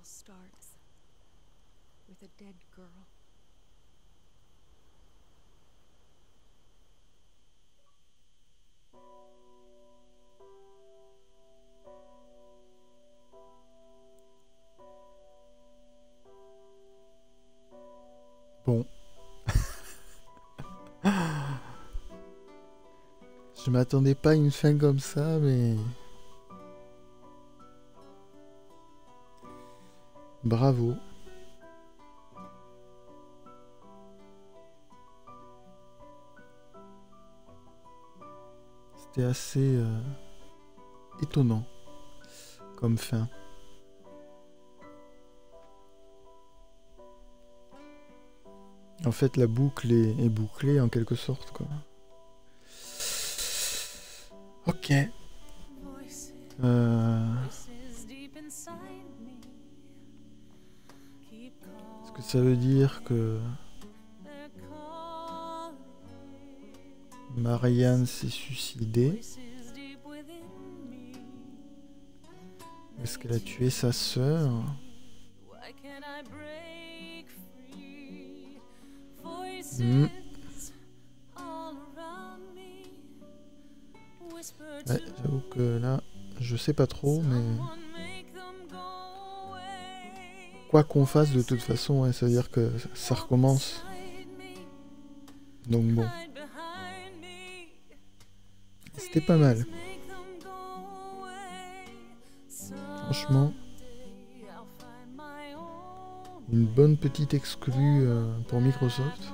Starts with a dead girl. Bon. Je m'attendais pas à une fin comme ça, mais... Bravo. C'était assez euh, étonnant comme fin. En fait, la boucle est, bouclée en quelque sorte, quoi. Ok. Euh, que ça veut dire que Marianne s'est suicidée Est-ce qu'elle a tué sa sœur? Hmm. Ouais, j'avoue que là, je sais pas trop, mais qu'on fasse, de toute façon, ça veut dire que ça recommence. Donc bon. C'était pas mal. Franchement, une bonne petite exclue euh, pour Microsoft.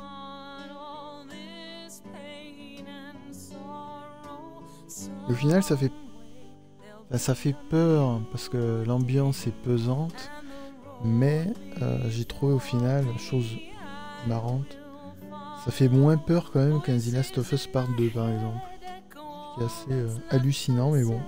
Au final, ça fait, ça fait peur parce que l'ambiance est pesante, mais euh, j'ai trouvé au final, chose marrante, ça fait moins peur quand même qu'un The Last of Us Part 2 par exemple. Ce qui est assez euh, hallucinant, mais bon.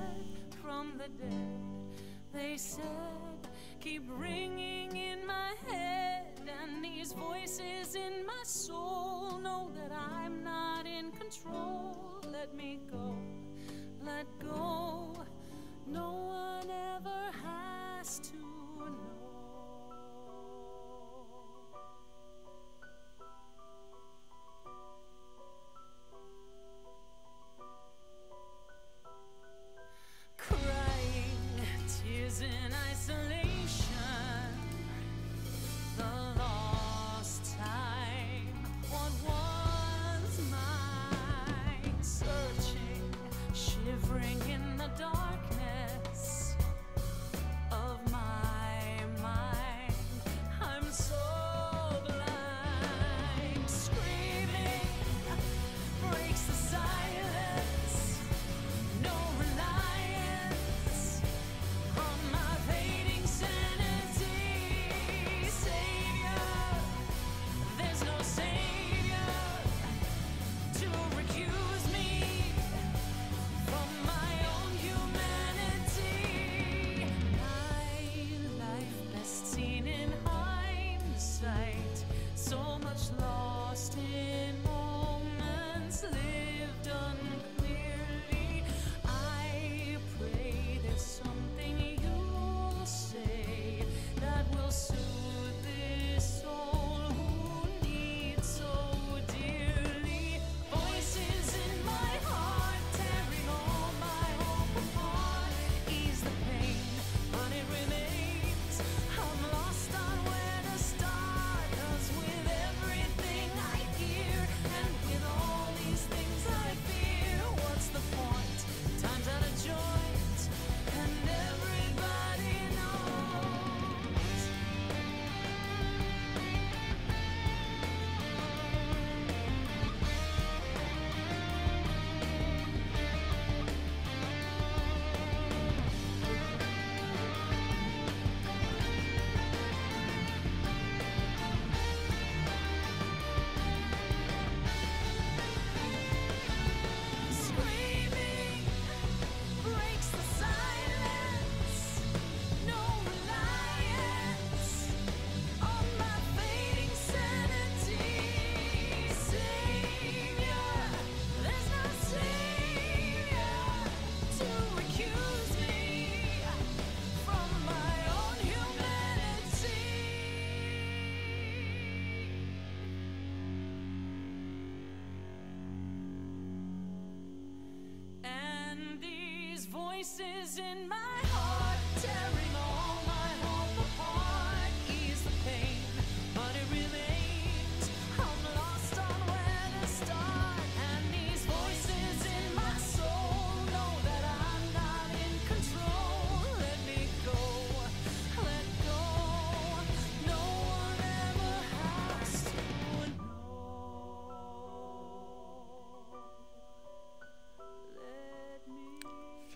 voices in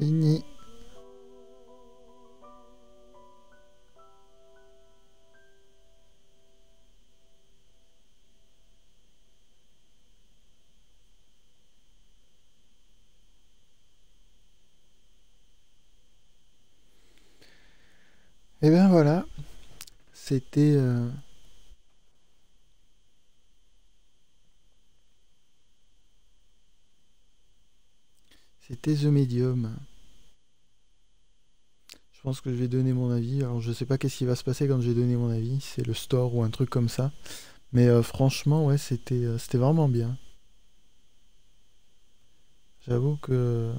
Fini. Et bien voilà, c'était euh, c'était The Medium. Je pense que je vais donner mon avis. Alors je sais pas qu'est-ce qui va se passer quand j'ai donné mon avis, c'est le store ou un truc comme ça. Mais euh, franchement, ouais, c'était euh, c'était vraiment bien. J'avoue que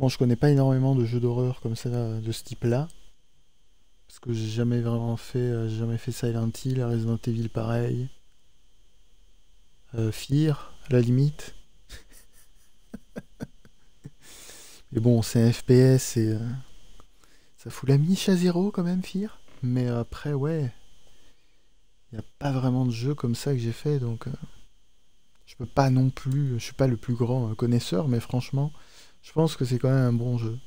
bon, je connais pas énormément de jeux d'horreur comme ça de ce type-là parce que j'ai jamais vraiment fait euh, jamais fait Silent Hill, Resident Evil pareil. Fear à la limite. Mais bon, c'est un FPS et euh, ça fout la miche à zéro quand même, Fear. Mais après, ouais, il n'y a pas vraiment de jeu comme ça que j'ai fait, donc euh, je peux pas non plus, je suis pas le plus grand euh, connaisseur, mais franchement, je pense que c'est quand même un bon jeu.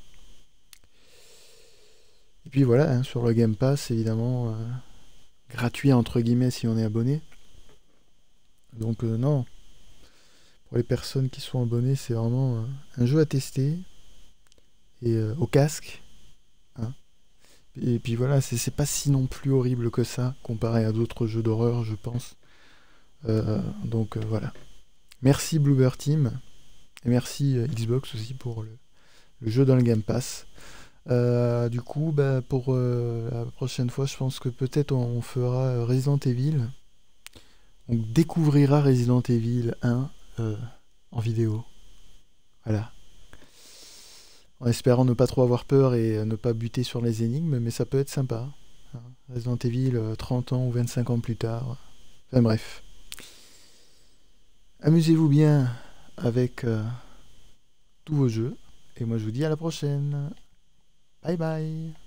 Et puis voilà, hein, sur le Game Pass, évidemment, gratuit entre guillemets si on est abonné. Donc non, pour les personnes qui sont abonnées, c'est vraiment un jeu à tester et euh, au casque. hein. Et puis voilà, c'est pas si non plus horrible que ça comparé à d'autres jeux d'horreur, je pense. Euh, donc euh, voilà. Merci Bluebird Team et merci Xbox aussi pour le, jeu dans le Game Pass. Du coup, bah, pour la prochaine fois, je pense que peut-être on, on fera Resident Evil. On découvrira Resident Evil 1 euh, en vidéo. Voilà. En espérant ne pas trop avoir peur et euh, ne pas buter sur les énigmes, mais ça peut être sympa. Resident Evil euh, 30 ans ou 25 ans plus tard. Enfin bref. Amusez-vous bien avec euh, tous vos jeux. Et moi je vous dis à la prochaine. Bye bye.